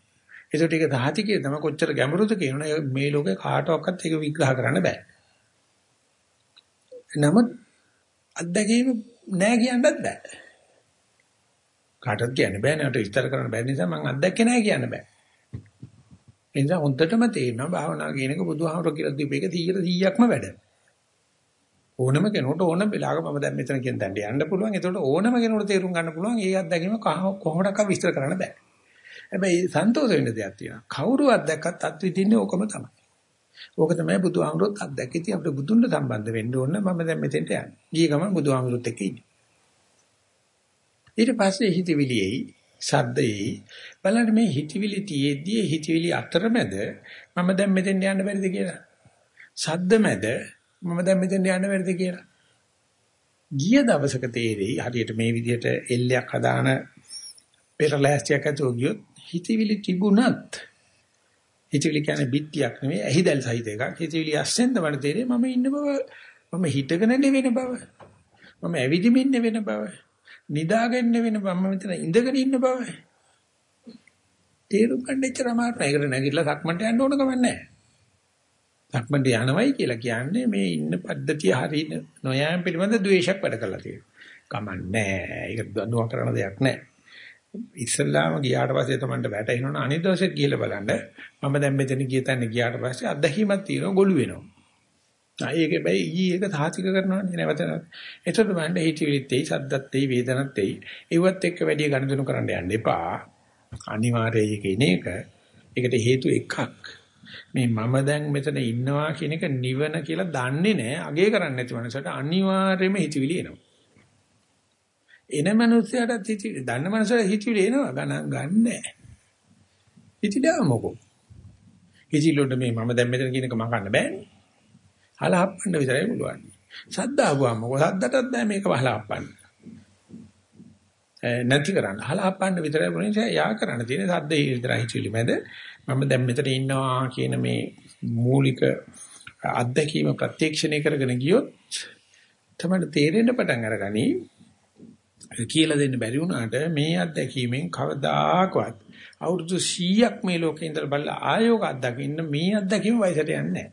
A: ඒකට ඒක සාහිතිකේ තමයි කොච්චර ගැඹුරුද කියනවනේ මේ ලෝකේ කාටවත් ඒක විග්‍රහ කරන්න බෑ. නමුත් අත්දැකීම නෑ කියන්නත් බෑ. කාටවත් කියන්න බෑ නේද විස්තර කරන්න බැරි නිසා මම අත්දැක්කේ නෑ කියන්න බෑ. ඒ නිසා හොඳටම තේරෙනවා භාවනා කියන එක බුදුහාමර කියලා දීපේක 100%ක්ම වැඩ. ඕනම කෙනෙකුට ඕනම වෙලාවක මම දැන් මෙතන කියන තැනට යන්න පුළුවන්. ඒතකොට ඕනම කෙනෙකුට තේරුම් ගන්න පුළුවන්. ඒ අත්දැකීම කොහොමඩක්වත් විස්තර කරන්න බෑ. හැබැයි සන්තෝෂ වෙන්න දෙයක් තියෙනවා. කවුරු අත්දැක්කත් අත්විඳින්නේ ඕකම තමයි. ඕක තමයි බුදුහාමුදුරුවෝත් අත්දැකී ඉතින් අපිට බුදුන්ට සම්බන්ධ වෙන්න ඕන මම දැන් මෙතෙන්ට යන්නේ. ගිය ගමන් බුදුහාමුදුරුවෝත් එක්ක ඉන්නේ. ඊට පස්සේ හිතවිලියයි සද්දෙයි බලන්න මේ හිතවිලි තියේදී හිතවිලි අතරමැද මම දැන් මෙතෙන්ට යන්න බැරිද කියලා. සද්ද මැද මම දැන් මෙතෙන්ට යන්න බැරිද කියලා. ගිය දවසක තේරෙයි හරියට මේ විදිහට එල්ලයක් හදාන පෙරලෑස්තියක් ඇතුව ගියොත් හිතවිලි තිබුණත් හිතවිලි කියන්නේ බිත්තියක් නෙමෙයි ඇහිදල් සහිත එකක්. හිතවිලි අස්සෙන්ද මට තේරෙන්නේ මම ඉන්න බව මම හිතගෙන නෙවෙන බව. මම ඇවිදිමින් නෙවෙන බව. නිදාගෙන නෙවෙන බව. මම මෙතන ඉඳගෙන ඉන්න බව. තේරුම් ගන්න එච්චර අමාරු නෑ. ඒකට නැගිටලා සක්මන්ට යන්න ඕන කමක් නෑ. සක්මන්ට යනවයි කියලා කියන්නේ මේ ඉන්න පද්ධතිය හරිය නොයෑම පිළිබඳ ද්වේෂයක් වැඩ කරලා තියෙනවා. කමක් නෑ. ඒක දනුව කරන දෙයක් නෑ. ඉස්සල්ලාම ගියාට පස්සේ තමයි වැටෙනවනේ අනිත් දවසෙත් ගිහලා බලන්න. මම දැන් මෙතන ගිය තැන ගියාට පස්සේ අත්දැකීමක් තියෙනවා ගොළු වෙනවා. ආයේක බයි ඊ එක සාතික කරනවනේ නැවත නැවත. එතකොට මන්නේ හිතවිලිත් එයි සද්දත් එයි වේදනත් එයි. ඒවත් එක්ක වැඩි ගණදෙනු කරන්න යන්න එපා. අනිවාර්යයි කියන එක. ඒකට හේතු එකක්. මේ මම දැන් මෙතන ඉන්නවා කියන එක නිවන කියලා දන්නේ නැහැ. අගේ කරන්නේ නැති මනසට අනිවාර්යයෙන්ම හිතවිලි එනවා. එන මනුස්සයාට හිතවිලි දන්න මනුස්සයාට හිතවිලි එනවා ගණන් ගන්නෑ. හිතවිලි මොකෝ? හිතවිලි මේ මම දැන් මෙතන කියන එක මකන්න බෑනේ. හලහප්පන්න විතරයි පුළුවන්. සද්ද ආවම මොකද සද්දටත් බෑ මේක වහලහප්පන්න. නැති කරන්න. හලහප්පන්න විතරයි පුළුවන්. ඒ යා කරන්න තියෙන සද්ද විතරයි හිචිලි මැද. මම දැන් මෙතන ඉන්නවා කියන මේ මූලික අත්දැකීම ප්‍රත්‍යක්ෂණය කරගෙන ගියොත් තමයි තේරෙන්න පටන් අරගනි. කියලා දෙන්න බැරි වුණාට මේ අත්දැකීමෙන් කවදාකවත් අවුරුදු 100ක් මේ ලෝකේ ඉඳලා බලලා ආයෝග අත්දකින්න මේ අත්දැකීම වයසට යන්නේ නැහැ.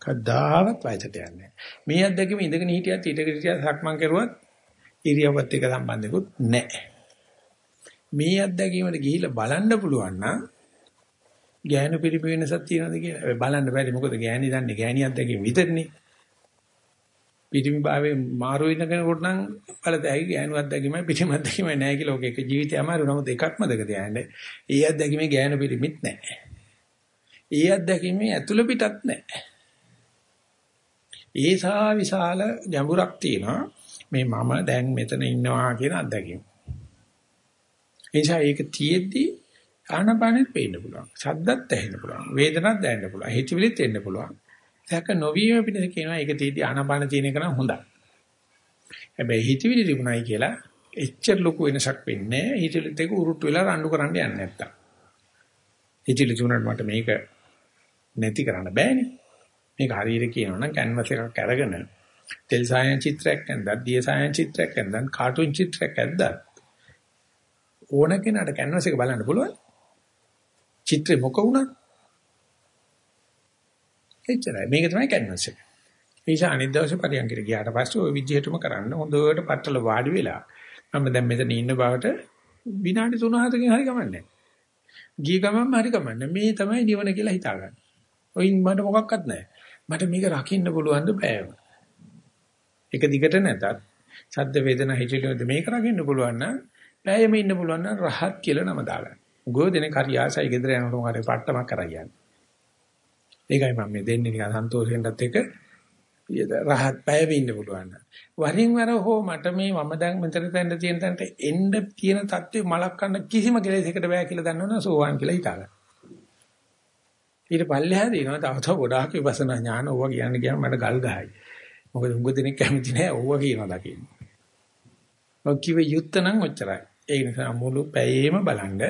A: කද්දාවත් වයසට යන්නේ මේ අත්දැකීම ඉඳගෙන හිටියත් ඊටකට හිටියත් සක්මන් කරුවත් ඉරියව්වත් එක්ක සම්බන්ධිකුත් නැහැ. මේ අත්දැකීමට ගිහිල්ලා බලන්න පුළුවන් නම් ගෑනු පිරිමි වෙනසක් තියෙනවද කියලා බලන්න බැරි මොකද ගෑණි දන්නේ ගෑණි අත්දැකීම විතරනේ. පිරිමි භාවයේ මාරු වෙන කෙනෙකුට නම් බලතැයි ගෑනු අත්දැකීමයි පිරිමි අත්දැකීමයි නැහැ කියලා ඔක එක ජීවිතය අමාරු නමුත් එකක්ම දෙක තියන්නේ. ඒ අත්දැකීමේ ගෑනු පිරිමිත් නැහැ. ඒ අත්දැකීමේ ඇතුළ පිටත් නැහැ. ඒසා විශාල ගැඹුරක් තියෙනවා මේ මම දැන් මෙතන ඉන්නවා කියන අත්දැකීම. එනිසා ඒක තියෙද්දි ආනපානෙත් පේන්න පුළුවන්. ශබ්දත් ඇහෙන්න පුළුවන්. වේදනත් දැනෙන්න පුළුවන්. හිතවිලිත් එන්න පුළුවන්. සැක නොවීම පිණිස කියනවා ඒක තියෙද්දි ආනපාන තියෙන එක නම් හොඳයි. හැබැයි හිතවිලි තිබුණයි කියලා එච්චර ලොකු වෙනසක් වෙන්නේ නැහැ. හිතවිලිත් එක උරුට්ට වෙලා රණ්ඩු කරන්න යන්නේ නැත්තම්. හිතවිලි තුනට මට මේක නැති කරන්න බෑනේ. මේක හරියට කියනවනම් කැන්වස් එකක් අරගෙන තෙල් සායන චිත්‍රයක් ඇඳලා දිය සායන චිත්‍රයක් ඇඳලා කාටුන් චිත්‍රයක් ඇද්දා ඕන කෙනාට කැන්වස් එක බලන්න පුළුවන් චිත්‍රේ මොක වුණත් එච්චරයි. මේක තමයි කැන්වස් එක. ඒ නිසා අනිත් දවසේ පරියන්කට ගියාට පස්සේ ওই විදිහටම කරන්න හොඳට පట్టල වාඩි වෙලා මම දැන් මෙතන ඉන්න බවට විනාඩි 3-4කින් හරි ගමන්නේ. ගිය ගමන්ම හරි ගමන්නේ. මේ තමයි නිවන කියලා හිතාගන්න. ඔයින් මට මොකක්වත් නැහැ. මට මේක රකින්න පුළුවන් ද බෑව. එක දිගට නැතත් සද්ද වේදනා හිතිලියොද මේක රකින්න පුළුවන් නම් බෑයෙම ඉන්න පුළුවන් නම් රහත් කියලා නම දාගන්න. ගොඩ දෙනේ කාර්යාසයි ගෙදර යනකොට මොකද පට්ටමක් කරගන්නේ. ඒකයි මම මේ දෙන්නේ නිකන් සන්තෝෂයෙන්වත් එක රහත් බෑයෙම ඉන්න පුළුවන්. වරින් වර හෝ මට මේ මම දැන් මෙතන තැන්න තියෙන තැනට එන්න තියෙන தත්ත්වෙ මලක් ගන්න කිසිම කෙලෙසයකට බෑ කියලා දන්නවනම් සෝවාන් කියලා හිතාගන්න. ඊට පල්ලෙහා දිනවා තව තව ගොඩාක් විපස්සනා ඥාන ඕවා කියන්න ගියාම මට ගල් ගහයි. මොකද උඟ දෙනෙක් කැමති නැහැ ඕවා කියනවා දකින්න. මම කිව්ව යුත්ත නම් ඔච්චරයි. ඒ නිසා මුළු පැයේම බලන්න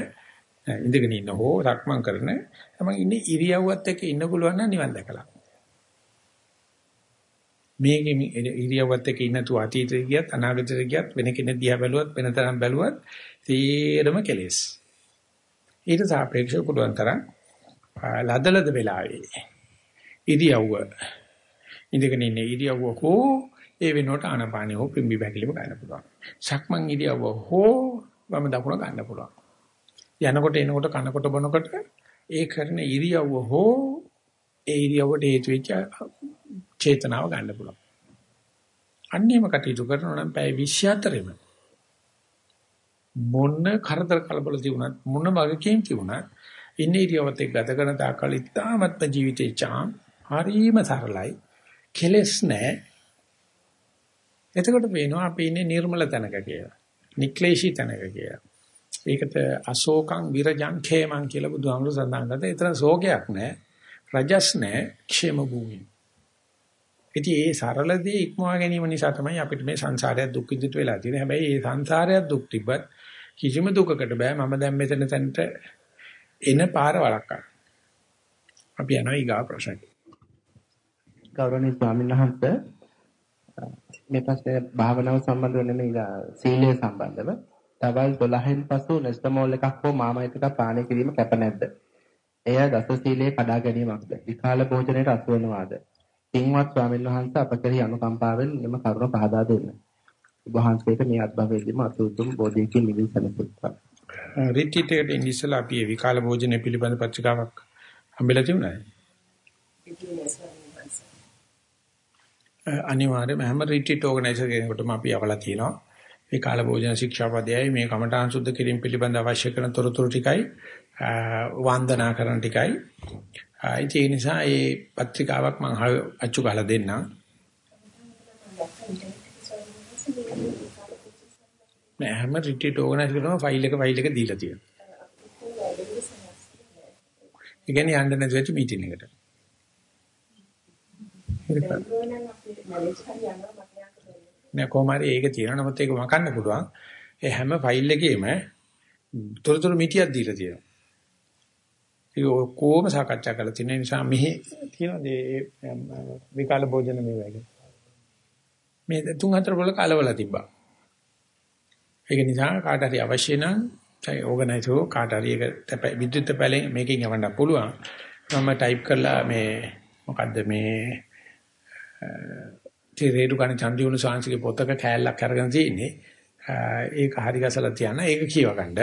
A: ඉඳගෙන ඉන්න හෝ රක්මන් කරන තමන් ඉන්නේ ඉරියව්වත් එක්ක ඉන්න පුළුවන් නම් නිවන් දැකලා. මේකෙ ඉරියව්වත් එක්ක ඉන්න තු අතීතේ ගියත් අනාගතේ ගියත් වෙන කෙනෙක් දිහා බැලුවත් වෙන තරම් බැලුවත් තීරම කෙලෙස්. ඊට සාපේක්ෂව පුළුවන් තරම් ලදලද වෙලාවේ ඉරියව්ව ඉඳගෙන ඉන්නේ ඉරියව්ව හෝ ඒ වෙනකොට ආනපානිය හෝ පිම්බි බැකිලිම ගන්න පුළුවන්. සක්මන් ඉරියව්ව හෝ වම දකුණ ගන්න පුළුවන්. යනකොට එනකොට කනකොට බොනකොට ඒ කරන ඉරියව්ව හෝ ඒ ඉරියව්වට හේතු වෙච්ච චේතනාව ගන්න පුළුවන්. අන්නේම කටයුතු කරනවා නම් පැය 24ෙම මොන කරදර කලබල තිබුණත් මොන වගකීම් තිබුණත් ඉන්නේ ඉරියව්වත් එක්ක ගත කරන තාකල් ඉතාමත්ම ජීවිතේ චාම් හරීම සරලයි කෙලස් නැහැ එතකොට පේනවා අපි ඉන්නේ නිර්මල තැනක කියලා නික්ලේශී තැනක කියලා ඒකට අශෝකං විරජං ඛේමං කියලා බුදුහාමුදුරු සඳහන් කරලා ඒතර ශෝකයක් නැහැ රජස් නැහැ ക്ഷേම භූමිය ඉතින් ඒ සරල දේ ඉක්මවා ගැනීම නිසා තමයි අපිට මේ සංසාරය දුක් විඳිට වෙලා තියෙන්නේ. හැබැයි මේ සංසාරය දුක් තිබ්බත් කිසිම දුකකට බෑ මම දැන් මෙතන තැනට එන පාර වළක්වන්න. අපි යනවා ඊගා ප්‍රශ්නට.
B: ගෞරවනීය ස්වාමීන් වහන්සේ මේ ප්‍රශ්නේ භාවනාව සම්බන්ධව නෙමෙයි සීලය සම්බන්ධව. තවල් 12න් පසු නෙස්ටමෝල් එකක් හෝ මාමයිත් එකක් පානය කිරීම කැප නැද්ද? එය දස සීලයේ කඩා ගැනීමක්ද? විකාල භෝජනයට අසු වෙනවාද? පින්වත් ස්වාමීන් වහන්සේ අප කෙරෙහි අනුකම්පාවෙන් මෙම කරුණ පහදා දෙන්න. ඔබ වහන්සේට මේ අත්භවයේදීම අසුතුම් බෝධියකින් නිවි සැලසෙත්වා.
A: රිට්‍රීට් එකට ඉන්න ඉස්සලා අපි ඒ විකාල භෝජන පිළිබඳ පත්‍රිකාවක් හම්බෙලා තිබුණා. අනිවාර්යයෙන්ම හැම රිට්‍රීට් ඕගනයිසර් කෙනෙකුටම අපි අවලා තියෙනවා. මේ කාල භෝජන ශික්ෂාපදයයි මේ කමඨාන් සුද්ධ කිරීම පිළිබඳ අවශ්‍ය කරන තොරතුරු ටිකයි වන්දනා කරන ටිකයි. ඒ නිසා මේ පත්‍රිකාවක් මම අච්චු ගහලා දෙන්නම්. නෑ හැම රිට්‍රීට් ඕගනයිස් කරනවා ෆයිල් එක ෆයිල් එක දීලා තියෙනවා. ඒ කියන්නේ යන්න නැති වෙච්ච මීටින් එකට. නෑ කොහොමද ඒක තියෙනවා නමුත් ඒක මකන්න පුළුවන්. ඒ හැම ෆයිල් එකේම තොරතුරු මිටියක් දීලා තියෙනවා. ඒක කොහොම සාකච්ඡා කරලා තියෙන නිසා මෙහි තියෙනවා මේ විකාල භෝජන මේ වගේ. මේ තුන් හතර බල කලවල තිබ්බා. ඒක නිසා කාට හරි අවශ්‍ය නම් ඕගනයිසර් කාට හරි ඒක විද්‍යුත් පැලෙන් මේකෙන් යවන්න පුළුවන්. මම ටයිප් කරලා මේ මොකද්ද මේ තේරේඩු ගන්න චන්දිවුණු සාංශික පොතක කෑල්ලක් අරගෙන තියෙන්නේ. ඒක හරි ගසලා තියන්න ඒක කියව ගන්න.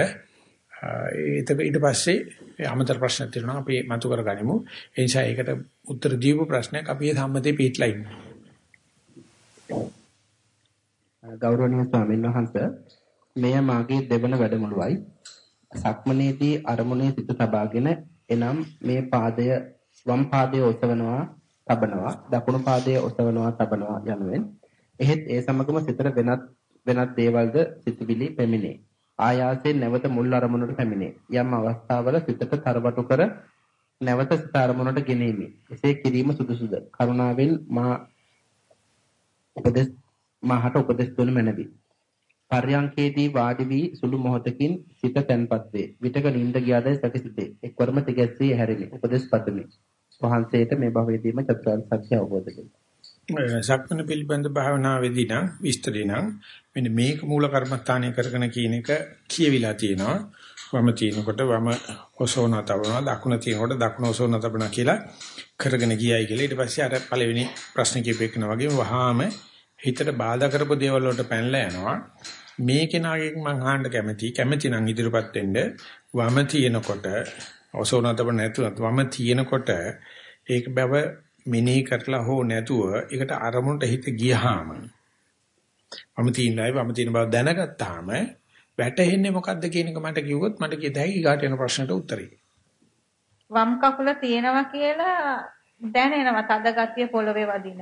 A: ඒක ඊට පස්සේ අමතර ප්‍රශ්න තියෙනවා අපි මතු කරගනිමු. ඒ නිසා ඒකට උත්තර දීපු ප්‍රශ්නයක් අපි සම්මතේ පිටලා ඉන්නවා.
B: ගෞරවනීය ස්වාමීන් වහන්සේ මෙය මාගේ දෙවන වැඩමුළුවයි. සක්මනේදී අරමුණේ සිත තබාගෙන එනම් මේ පාදය වම් පාදය ඔසවනවා තබනවා දකුණු පාදය ඔසවනවා තබනවා යනුවෙන් එහෙත් ඒ සමගම සිතට වෙනත් වෙනත් දේවල්ද සිතවිලි පැමිණේ. ආයාසයෙන් නැවත මුල් අරමුණට පැමිණේ. යම් අවස්ථාවල සිතට තරවටු කර නැවත සිත අරමුණට ගෙනීමි. එසේ කිරීම සුදුසුද? කරුණාවෙන් මා උපදෙස් මාහට උපදෙස් දුන මැනවි. පර්යංකේදී වාඩි වී සුළු මොහොතකින් සිත තැන්පත් වේ. විතක නිින්ද ගියාදයි සැකසිතේ. එක්වරම තිගැස්සී හැරෙමි. උපදෙස් පතමි. වහන්සේට මේ භවයේදීම චතුරාර්ය සත්‍ය අවබෝධ
A: වෙනවා. සක්මන පිළිබඳ භාවනාවේදී නම් විස්තරේ නම් මෙන්න මේක මූල කර්මස්ථානය කරගෙන කියන එක කියවිලා තියෙනවා. වම තිනකොට වම ඔසෝන තබනවා දකුණ තිනකොට දකුණ ඔසෝන තබනවා කියලා කරගෙන ගියයි කියලා ඊට පස්සේ අර පළවෙනි ප්‍රශ්න කියපේකන වගේ වහාම හිතට බාධා කරපු දේවල් වලට පැනලා යනවා මේ කෙනාගෙන් මං අහන්න කැමති කැමති නම් ඉදිරියපත් වෙන්න වම තිනකොට ඔසෝන තබන නැතුව වම තිනකොට ඒක බව මෙනෙහි කරලා හෝ නැතුව ඒකට අරමුණට හිත ගියාම වම තිනයි වම තින බව දැනගත්තාම වැටෙන්නේ මොකද්ද කියන එක මට කිව්වොත් මට කියත හැකි ඊගාට එන ප්‍රශ්නට උත්තරේ.
D: වම් කකුල තියෙනවා කියලා දැනෙනවා තද ගතිය පොළවේ වදින.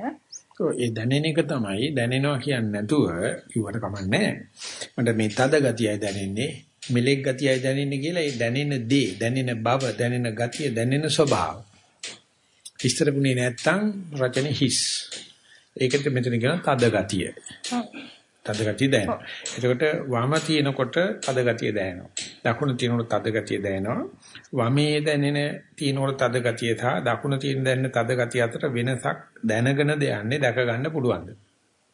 A: ඒ දැනෙන එක තමයි දැනෙනවා කියන්නේ නැතුව කිව්වට කමන්නේ මට මේ තද ගතියයි දැනෙන්නේ මෙලෙක් ගතියයි දැනෙන්නේ කියලා ඒ දැනෙන දේ දැනෙන බව දැනෙන ගතිය දැනෙන ස්වභාව. විස්තරුනේ නැත්තම් රචන හිස්. ඒකට මෙතන කියන තද ගතිය. තද ගතිය දැනෙනවා. එතකොට වම තියෙනකොට තද ගතිය දැනෙනවා. දකුණ තියෙනකොට තද ගතිය දැනෙනවා. වමේ දැනෙන තියෙනකොට තද ගතිය සහ දකුණ තියෙන දැනෙන තද ගතිය අතර වෙනසක් දැනගෙන දෙයන්නේ දැක ගන්න පුළුවන්ද?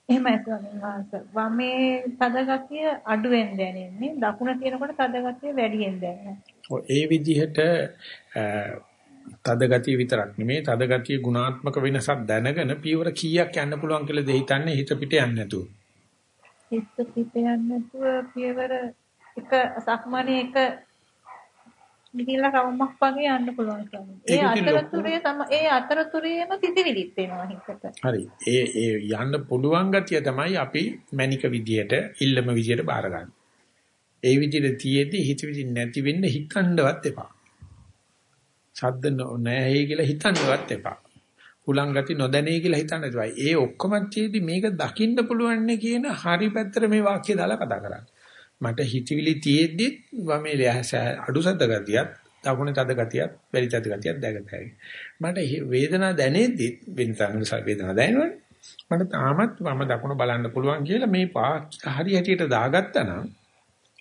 D: එහෙමයි ස්වාමීන් වහන්සේ. වමේ තද ගතිය අඩුවෙන් දැනෙන්නේ. දකුණ තියෙනකොට තද ගතිය වැඩියෙන් දැනෙනවා.
A: ඒ විදිහට තද ගතිය විතරක් නෙමෙයි තද ගතිය ගුණාත්මක වෙනසක් දැනගෙන පියවර කීයක් යන්න පුළුවන් කියලා දෙහිතන්නේ හිත පිට යන්නේ නැතුව.
D: හිත පිට යන්නේ නැතුව පියවර එක සක්මණේ එක ගිහිල්ලා රවුමක් වගේ යන්න පුළුවන් ස්වාමී. ඒ අතරතුරේ තම ඒ අතරතුරේම සිතිවිලිත් වෙනවා හිතට.
A: හරි. ඒ ඒ යන්න පුළුවන් ගතිය තමයි අපි මැනික විදියට, ඉල්ලම විදියට බාර ගන්න. ඒ විදිහට තියෙද්දි හිතවිලි නැති වෙන්න හිතන්නවත් එපා. ශබ්ද නැහැ කියලා හිතන්නවත් එපා. හුලං ගති නොදැනේ කියලා හිතන්න එපා. ඒ ඔක්කොම තියෙද්දි මේක දකින්න පුළුවන් කියන හරි පැත්තට මේ වාක්‍ය දාලා කතා කරන්නේ. මට හිතවිලි තියෙද්දි වමේ අඩුසද්ද ගතියත් දකුණේ තද ගතියත් බැරි තද ගතියත් දැකතයි. මට වේදනාව දැනෙද්දි වෙනතන වේදනාව දැනෙනවනේ. මට තාමත් වම දකුණ බලන්න පුළුවන් කියලා මේ හරි හැටියට දාගත්තා නම්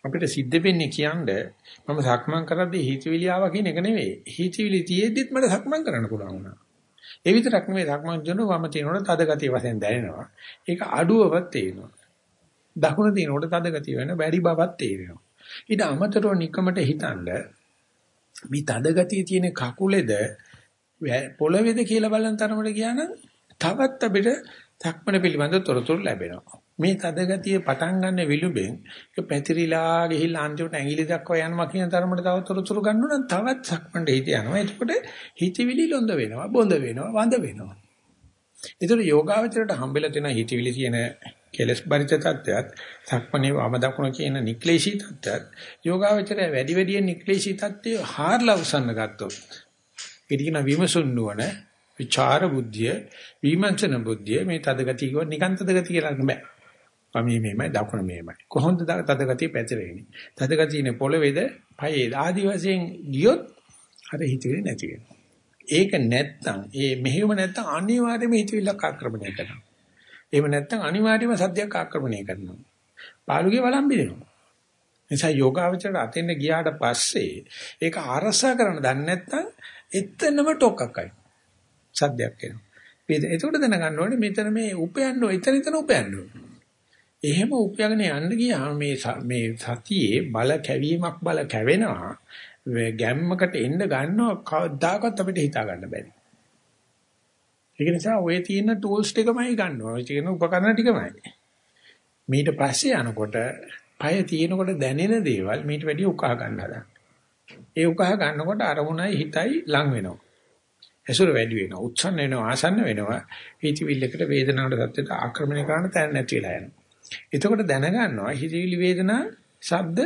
A: අපිට සිද්ධ වෙන්නේ කියන්නේ මම සක්මන් කරද්දී හිතවිලි ආවා කියන එක නෙවෙයි. හිතවිලි තියෙද්දිත් මට සක්මන් කරන්න පුළුවන් වුණා. ඒ විතරක් නෙවෙයි සක්මන් කරන වම තිනවල තද ගතිය වශයෙන් දැනෙනවා. ඒක අඩුවවත් තේනවා. දකුණ තියෙනකොට තද ගතිය වෙන බැරි බවක් තේරෙනවා. ඊට අමතරව නිකමට හිතනද මේ තද ගතිය තියෙන කකුලේද පොළවේද කියලා බලන තරමට ගියා නම් තවත් අපිට සක්මන පිළිබඳ තොරතුරු ලැබෙනවා. මේ තද ගතිය පටන් ගන්න විලුඹෙන් ඒක පැතිරිලා ගිහිල්ලා අන්තිමට ඇඟිලි දක්වා යනවා කියන තරමට තව තොරතුරු ගන්නවා නම් තවත් සක්මන්ට හිත යනවා. එතකොට හිතවිලි ලොඳ වෙනවා, බොඳ වෙනවා, වඳ වෙනවා. ඒතර යෝගාවචරයට හම්බෙලා තියෙන හිතවිලි කියන කෙලස් බරිත තත්ත්වයක් සක්මණේ වම දකුණ කියන නික්ලේශී තත්ත්වයක්. යෝගාවචරය වැඩි වැඩියෙන් නික්ලේශී තත්ත්වය හාරලා උසන්න ගත්තොත් ඒක කියන විමසුන් නුවණ විචාර බුද්ධිය විමර්ශන බුද්ධිය මේ තද ගතිය කිව්ව නිකන් තද ගතිය කියලා නෑ වමී මේමයි දකුණ මේමයි. කොහොමද තද ගතිය පැතිරෙන්නේ? තද ගතියනේ පොළවේද පයේ ආදි වශයෙන් ගියොත් අර හිතෙන්නේ නැති වෙනවා. ඒක නැත්තම් ඒ මෙහෙම නැත්තම් අනිවාර්යයෙන්ම හිතවිල්ලක් ආක්‍රමණය කරනවා. එහෙම නැත්නම් අනිවාර්යයෙන්ම සද්දයක් ආක්‍රමණය කරනවා. පාළුගේ වළම්බිනවා. නිසා යෝගාවචරයට අතෙන්ද ගියාට පස්සේ ඒක අරසා කරන්න දන්නේ නැත්නම් එතනම ටොක්ක්ක්යි. සද්දයක් එනවා. එතකොට දැනගන්න ඕනේ මෙතන මේ උපයන්න එතන එතන උපයන්න එහෙම උපයගෙන යන්න ගියාම මේ මේ සතියේ බල කැවීමක් බල කැවෙනවා. ගැම්මකට එන්න ගන්නවා කවදාකවත් අපිට හිතා ගන්න බැරි. ඒක නිසා ඔය තියෙන ටූල්ස් ටිකමයි ගන්න ඕනේ. ඔය තියෙන උපකරණ ටිකමයි. මීට පස්සේ යනකොට පය තියෙනකොට දැනෙන දේවල් මීට වැඩිය උකහා ගන්න හදන්න. ඒ උකහා ගන්නකොට අරමුණයි හිතයි ලං වෙනවා. ඇසුර වැඩි වෙනවා. උත්සන්න වෙනවා, ආසන්න වෙනවා. හිතවිල්ලකට වේදනාවට සත්‍යයට ආක්‍රමණය කරන්න තැන නැති වෙලා යනවා. එතකොට දැනගන්නවා හිතවිලි වේදනා ශබ්ද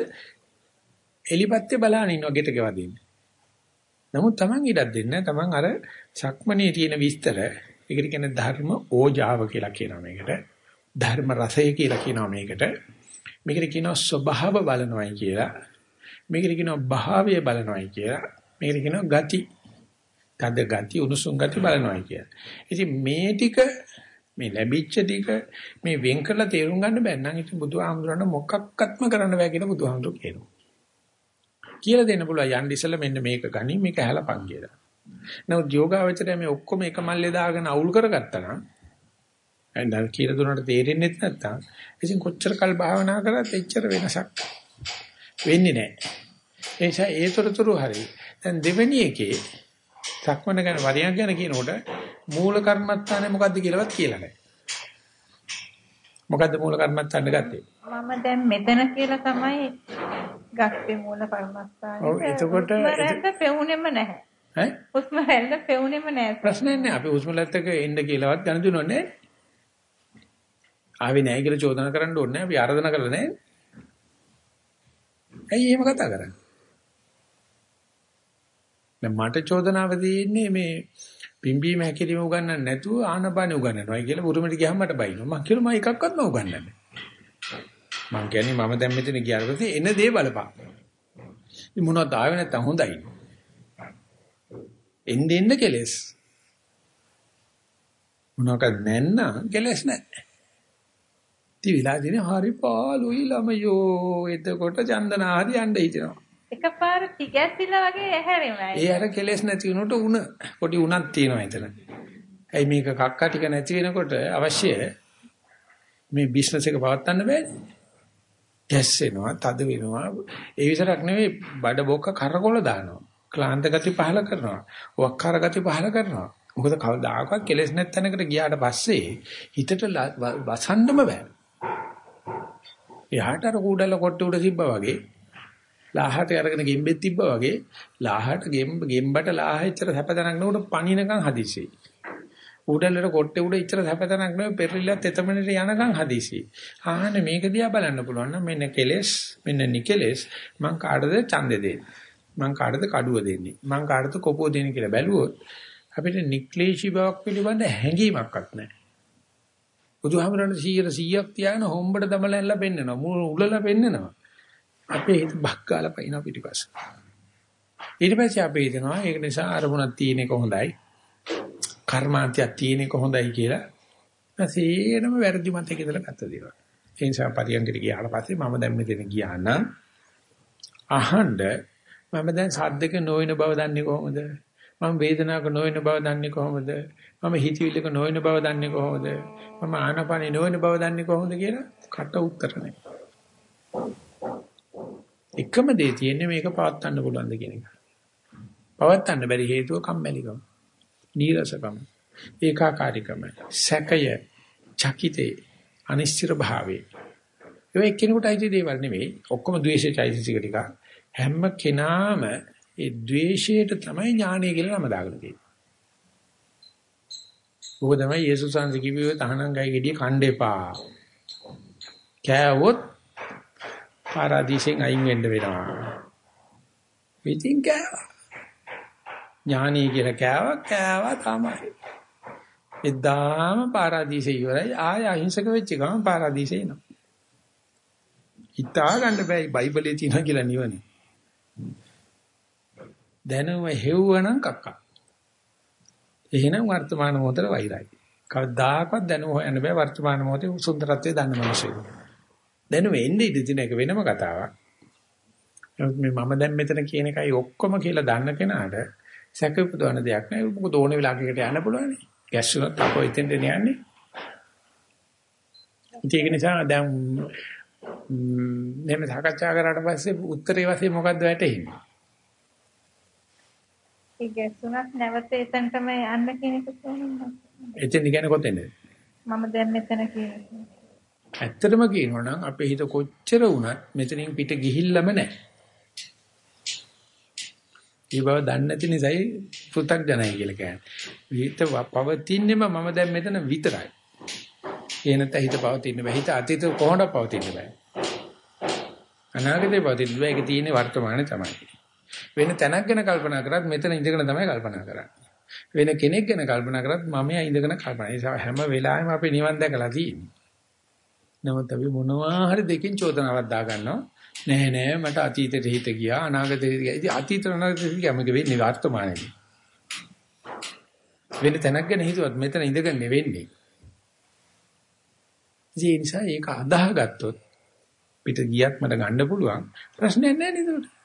A: එලිපත්තේ බලන ඉන්නවා ගෙට ගෙවදින්නේ. නමුත් Taman ඉඩක් දෙන්නේ Taman අර සක්මනේ තියෙන විස්තර ඒකට කියන්නේ ධර්ම ඕජාව කියලා කියනවා මේකට. ධර්ම රසය කියලා කියනවා මේකට. මේකට කියනවා ස්වභාව බලනවායි කියලා. මේකට කියනවා භාවය බලනවායි කියලා. මේකට කියනවා ගති. තද ගති උණුසුම් ගති බලනවායි කියලා. ඉතින් මේ ටික මේ ලැබිච්ච ටික මේ වෙන් කරලා තේරුම් ගන්න බැන්න නම් ඉතින් බුදුහාමුදුරන මොකක්වත්ම කරන්න බෑ කියලා බුදුහාමුදුරු කියනවා. කියලා දෙන්න පුළුවන් යන්න ඉස්සෙල්ලා මෙන්න මේක ගනි මේක හැලපන් කියලා. නමුත් යෝගාවචරය මේ ඔක්කොම එක මල්ලේ දාගෙන අවුල් කරගත්තා නම් දැන් කියලා දුන්නට තේරෙන්නේ නැත්නම් ඉතින් කොච්චර කල් භාවනා කරත් එච්චර වෙනසක් වෙන්නේ නැහැ. ඒ නිසා ඒතරතුරු හරි. දැන් දෙවෙනි එකේ සක්මන ගැන වරියක් ගැන කියනකොට මූල කර්මත්තානේ මොකද්ද කියලාවත් කියලා නැහැ. මොකද්ද මූල කර්මත්තාන්න ගත්තේ?
D: මම දැන් මෙතන කියලා තමයි ගත්තේ මූල කර්මස්ථානේ.
A: ඔව් එතකොට
D: රැල්ල පෙවුනේම නැහැ.
A: ඈ?
D: හුස්ම රැල්ල පෙවුනේම නැහැ.
A: ප්‍රශ්නයක් නැහැ. අපි හුස්ම රැල්ලත් එක්ක එන්න කියලාවත් ගණ දුන්නෝ නැහැ. ආවේ නැහැ කියලා චෝදනා කරන්න ඕනේ. අපි ආරාධනා කළා නැහැ. ඇයි එහෙම කතා කරන්නේ? දැන් මට චෝදනාව තියෙන්නේ මේ පිම්බීම හැකිරීම උගන්නන්න නැතුව ආනපාන උගන්නනවා කියලා බුරුමට ගියාම මට බයිනවා. මං කියලා මම එකක්වත්ම උගන්නන්නේ නැහැ. මං කියන්නේ මම දැන් මෙතන ගියාට පස්සේ එන දේ බලපන්. ඉතින් මොනවද ආවේ නැත්තම් හොඳයි. එන්න එන්න කෙලස්. මොනවාක්ද නැන්න කෙලස් නැහැ. ඉතින් විලාදිනේ හරි පාළුයි ළමයෝ එතකොට චන්දනා හරි යන්න හිතෙනවා.
D: එකපාර තිගැස්සිලා වගේ ඇහැරෙනවා.
A: ඒ අර කෙලස් නැති වෙනකොට උණ පොඩි උණක් තියෙනවා එතන. ඇයි මේක කක්ක ටික නැති වෙනකොට අවශ්‍ය මේ බිස්නස් එක පවත්වන්න බෑනේ. ගැස්සෙනවා, තද වෙනවා. ඒ විතරක් නෙවෙයි බඩ බොක්ක කරකොල දානවා. ක්ලාන්ත ගති පහල කරනවා. වක්කාර ගති පහල කරනවා. මොකද කවදාකවත් කෙලෙස් නැත්ැනකට ගියාට පස්සේ හිතට වසන්නම බෑ. එහාට අර කූඩල කොට උඩ තිබ්බා වගේ ලාහට අරගෙන ගෙම්බෙත් තිබ්බා වගේ ලාහට ගෙම්බ ගෙම්බට ලාහ ඉච්චර සැපදනක් නෝට පණිනකන් හදිසි. උඩලට කොට්ටේ උඩ ඉච්චර සැපතනක් නෙවෙයි පෙරලිලත් එතමනට යනකම් හදිසි. ආහනේ මේක දිහා බලන්න පුළුවන් නම් මෙන්න කෙලෙස් මෙන්න නිකෙලෙස් මං කාටද ඡන්දේ දෙන්නේ. මං කාටද කඩුව දෙන්නේ. මං කාටද කොපුව දෙන්නේ කියලා බැලුවොත් අපිට නික්ලේශී බවක් පිළිබඳ හැඟීමක්වත් නැහැ. බුදුහාමරණ 100 100ක් තියාගෙන හොම්බට දමලැල්ලා පෙන්නනවා. මුල උලලා පෙන්නනවා. අපේ හිත බක්කාලා පයින් පිටිපස්ස. ඊට පස්සේ අපි හිතනවා ඒක නිසා අරමුණක් තියෙන එක හොඳයි. කර්මාන්තයක් තියෙන එක හොඳයි කියලා. නැසේනම වැරදි මතයක ඉඳලා ගත්ත දේවල්. ඒ නිසා පරියන්කට ගියාට පස්සේ මම දැන් මෙතන ගියා නම් අහන්න මම දැන් සද්දක නොවන බව දන්නේ කොහොමද? මම වේදනාවක නොවන බව දන්නේ කොහොමද? මම හිතවිල්ලක නොවන බව දන්නේ කොහොමද? මම ආනපනේ නොවන බව දන්නේ කොහොමද කියලා කට උත්තර නැහැ. එකම දේ තියෙන්නේ මේක පවත්වන්න පුළුවන්ද කියන එක. පවත්වන්න බැරි හේතුව කම්මැලිකම. නීරසකම. ඒකාකාරීකම. සැකය. චකිතේ. අනිශ්චිත භාවයේ. ඒ එක්කෙනෙකුට අයිති දේවල් නෙවෙයි. ඔක්කොම ද්වේෂයේ චෛතසික ටික. හැම කෙනාම ඒ ද්වේෂයට තමයි ඥානය කියලා නම දාගෙන තියෙන්නේ. ඕක තමයි යේසුස් වහන්සේ කිව්වේ තහනම් ගයි ගෙඩිය කන්න එපා. කෑවොත් පාරාදීසෙන් අයින් වෙන්න වෙනවා. ඉතින් කෑවා. ඥානී කියලා කෑවා කෑවා තමයි. එදාම පාරාදීසෙ ඉවරයි ආය අහිංසක වෙච්ච ගමන් පාරාදීසෙ එනවා. හිතා ගන්න බෑ බයිබලයේ තියෙනවා කියලා නිවනේ. දැනුම හෙව්වනම් කක්කා. එහෙනම් වර්තමාන මොහොතේ වෛරයි. කවදාකවත් දැනුම හොයන්න බෑ වර්තමාන මොහොතේ සුන්දරත්වය දන්න මිනිස්සුන්ට. දැනුම එන්නේ ඉඳී තියෙන එක වෙනම කතාවක්. නමුත් මේ මම දැන් මෙතන කියන එකයි ඔක්කොම කියලා දන්න කෙනාට සැක උපදවන දෙයක් නෑ. මොකද ඕන වෙලාවකට යන්න පුළුවන්. ගැස්සුනත් අපෝ ඉතින්ද යන්නේ. ඒක නිසා දැන් මෙහෙම සාකච්ඡා කරාට පස්සේ උත්තරේ වශයෙන් මොකද්ද වැටෙන්නේ?
D: ඒ ගැස්සුනත් නැවත එතනටම යන්න කියන එක කොහොමද?
A: එතෙන් කියන්නේ කොතෙන්ද?
D: මම දැන් මෙතන කියන
A: ඇත්තටම කියනවා නම් අපේ හිත කොච්චර වුණත් මෙතනින් පිට ගිහිල්ලම නැහැ. ඒ බව දන්නේ නැති නිසායි පෘථග්ජනයි කියලා කියන්නේ. හිත පවතින්නේම මම දැන් මෙතන විතරයි. ඒ නැත්නම් හිත පවතින්න බෑ. හිත අතීත කොහොමද පවතින්න බෑ. අනාගතේ පවතින්න බෑ. ඒක තියෙන්නේ වර්තමානයේ තමයි. වෙන තැනක් ගැන කල්පනා කරත් මෙතන ඉඳගෙන තමයි කල්පනා කරන්නේ. වෙන කෙනෙක් ගැන කල්පනා කරත් මම ඉඳගෙන කල්පනා. ඒ නිසා හැම වෙලාවෙම අපි නිවන් දැකලා තියෙන්නේ. නමුත් අපි මොනවා හරි දෙකින් චෝදනාවක් දාගන්නවා. නෑ නෑ මට අතීතයට හිත ගියා අනාගතයට ගියා. ඉතින් අතීත අනාගතයට ගියාම වෙන්නේ වර්තමානයේදී. වෙන තැනක් ගැන හිතුවත් මෙතන ඉඳගෙන වෙන්නේ. ඒ නිසා ඒක අදාහගත්තොත් පිට ගියත් මට ගන්න පුළුවන් ප්‍රශ්නයක් නෑ නේද?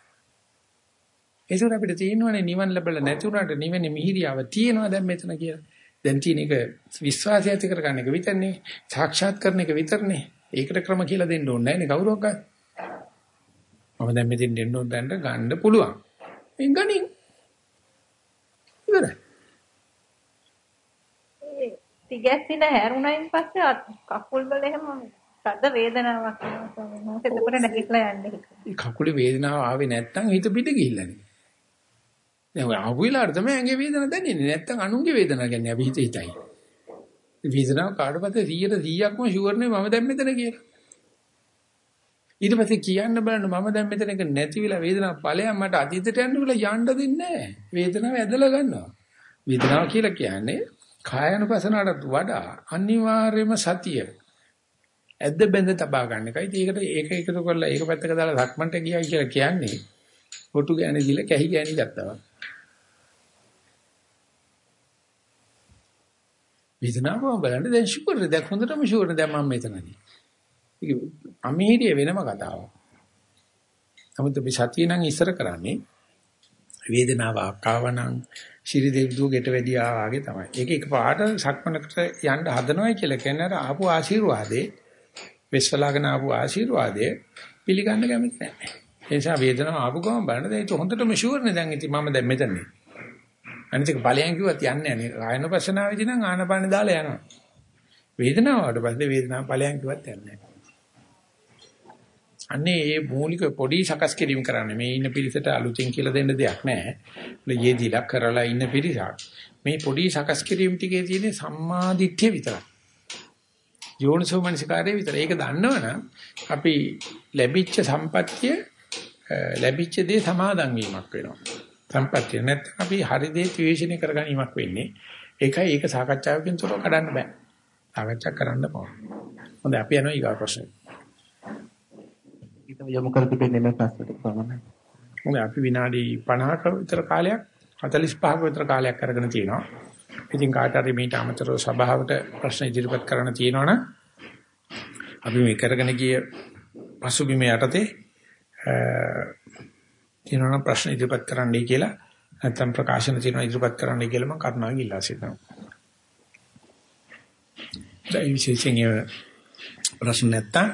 A: ඒසොර අපිට තියෙනවනේ නිවන් ලැබලා නැති උනාට නිවෙන්නේ මිහිරියාව තියෙනවා දැන් මෙතන කියලා. දැන් තියෙන එක විශ්වාසය ඇති කරගන්න එක විතරනේ. සාක්ෂාත් කරන එක විතරනේ. ඒකට ක්‍රම කියලා දෙන්න ඕනේ නැහැ නේ කවුරක්වත්. මම දැන් මෙතෙන් දෙන්න ඕන දැන්ට ගන්න පුළුවන්. එන් ගනින්. ඉවරයි.
D: තිගැස්සිලා හැරුණයින් පස්සේ කකුල් වල එහෙම සද්ද වේදනාවක් එනවා. එතකොට නැගිටලා යන්නේ.
A: කකුලේ වේදනාව ආවේ නැත්නම් හිත පිට ගිහිල්ලානේ. දැන් ඔය ආපු වෙලාවට තමයි ඇඟේ වේදනාව දැනෙන්නේ. නැත්නම් අනුන්ගේ වේදනාව කියන්නේ අපි හිත හිතයි. වේදනාව කාටවත් 100ට 100ක්ම ෂුවර් නේ මම දැන් මෙතන කියලා. ඊට පස්සේ කියන්න බලන්න මම දැන් මෙතන එක නැති වෙලා වේදනාව ඵලයක් මට අතීතයට යන්න කියලා යන්න දෙන්නේ නැහැ. වේදනාව ඇදලා ගන්නවා. වේදනාව කියලා කියන්නේ කායනුපසනාවට වඩා අනිවාර්යම සතිය. ඇද්ද බැඳ තබා ගන්න එකයි. ඒකට ඒක එකතු කරලා ඒක පැත්තක දාලා සක්මන්ට ගියා කියලා කියන්නේ. කොටු ගෑණි දිල කැහි ගෑණි ගත්තා. වේදනාව බලන්න දැන් ෂුවර් දැන් හොඳටම ෂුවර් දැන් මම මෙතනදී. ඒක අමීරිය වෙනම කතාවක්. නමුත් අපි සතිය නම් ඉස්සර කරන්නේ වේදනාව ආකාවනම් ශිරි දෙවිදු ගෙට වැඩියා වගේ තමයි. ඒක එකපාරට සක්මනකට යන්න හදනවයි කියලා කියන්නේ අර ආපු ආශිර්වාදේ වෙස්වලාගෙන ආපු ආශිර්වාදේ පිළිගන්න කැමති නැහැ. ඒ නිසා වේදනාව ආපු ගමන් බලන්න දැන් ඒක හොඳටම ෂුවර් නේ දැන් ඉතින් මම දැන් මෙතනනේ. අනිත් එක ඵලයන් කිව්වත් යන්නේ නැහැ. ආයනපසනාවේදී නම් ආනපාන දාලා යනවා. වේදනාව වලට පස්සේ වේදනාව ඵලයන් කිව්වත් යන්නේ නැහැ. අන්නේ මේ මූලික පොඩි සකස් කිරීම කරන්නේ මේ ඉන්න පිරිසට අලුතින් කියලා දෙන්න දෙයක් නැහැ. යෙදිලා කරලා ඉන්න පිරිසක්. මේ පොඩි සකස් කිරීම ටිකේ තියෙන සම්මාදිට්ඨිය විතරයි. යෝනිසෝමනසිකාරයේ විතර. ඒක දන්නවනම් අපි ලැබිච්ච සම්පත්තිය ලැබිච්ච දේ සමාදන් වීමක් වෙනවා. සම්පත්තිය නැත්නම් අපි හරි දේ ත්‍විෂණය කරගැනීමක් වෙන්නේ. ඒකයි ඒක සාකච්ඡාවකින් තොරව කඩන්න බෑ. සාකච්ඡා කරන්න ඕන. හොඳයි අපි යනවා ඊගා ප්‍රශ්නෙට.
B: යොමු කර තිබෙන්නේ මේ ප්‍රශ්නට පමණයි.
A: මොකද අපි විනාඩි 50ක විතර කාලයක් 45ක විතර කාලයක් අරගෙන තියෙනවා. ඉතින් කාට හරි මේට අමතරව සභාවට ප්‍රශ්න ඉදිරිපත් කරන්න තියෙනවනම් අපි මේ කරගෙන ගිය පසුබිම යටතේ තියෙනවනම් ප්‍රශ්න ඉදිරිපත් කරන්නයි කියලා නැත්නම් ප්‍රකාශන තියෙනවා ඉදිරිපත් කරන්න කියලා මම කරුණාවෙන් ඉල්ලා සිටිනවා. ඒ විශේෂයෙන් ප්‍රශ්න නැත්තම්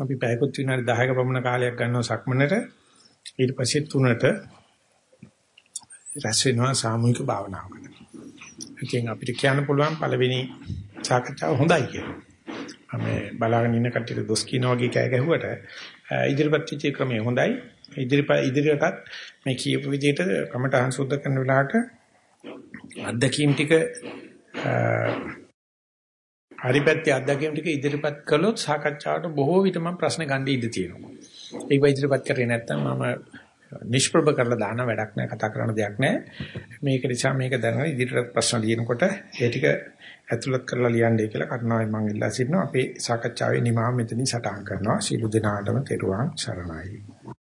A: අපි පැයකුත් විනාඩි 10ක පමණ කාලයක් ගන්නවා සක්මනට ඊට පස්සේ තුනට රැස් වෙනවා සාමූහික භාවනාවකට. ඉතින් අපිට කියන්න පුළුවන් පළවෙනි සාකච්ඡාව හොඳයි කියලා. මේ බලාගෙන ඉන්න කට්ටියට දොස් කියන වගේ කෑ ගැහුවට ඉදිරිපත් වෙච්ච ක්‍රමය හොඳයි. ඉදිරිපත් ඉදිරියටත් මේ කියපු විදිහට කමටහන් සුද්ධ කරන වෙලාවට අත්දැකීම් ටික හරි පැත්තේ අත්දැකීම් ටික ඉදිරිපත් කළොත් සාකච්ඡාවට බොහෝ විට මම ප්‍රශ්න ගන්න ඉඩ තියෙනවා. ඒක ඉදිරිපත් කරේ නැත්නම් මම නිෂ්ප්‍රභ කරලා දාන වැඩක් නෑ කතා කරන දෙයක් නෑ. මේක නිසා මේක දැනගෙන ඉදිරියට ප්‍රශ්න ලියනකොට ඒ ටික ඇතුළත් කරලා ලියන්නයි කියලා කරුණාවෙන් මම ඉල්ලා සිටිනවා. අපේ සාකච්ඡාවේ නිමාව මෙතනින් සටහන් කරනවා. සීල දිනාටම තෙරුවන් සරණයි.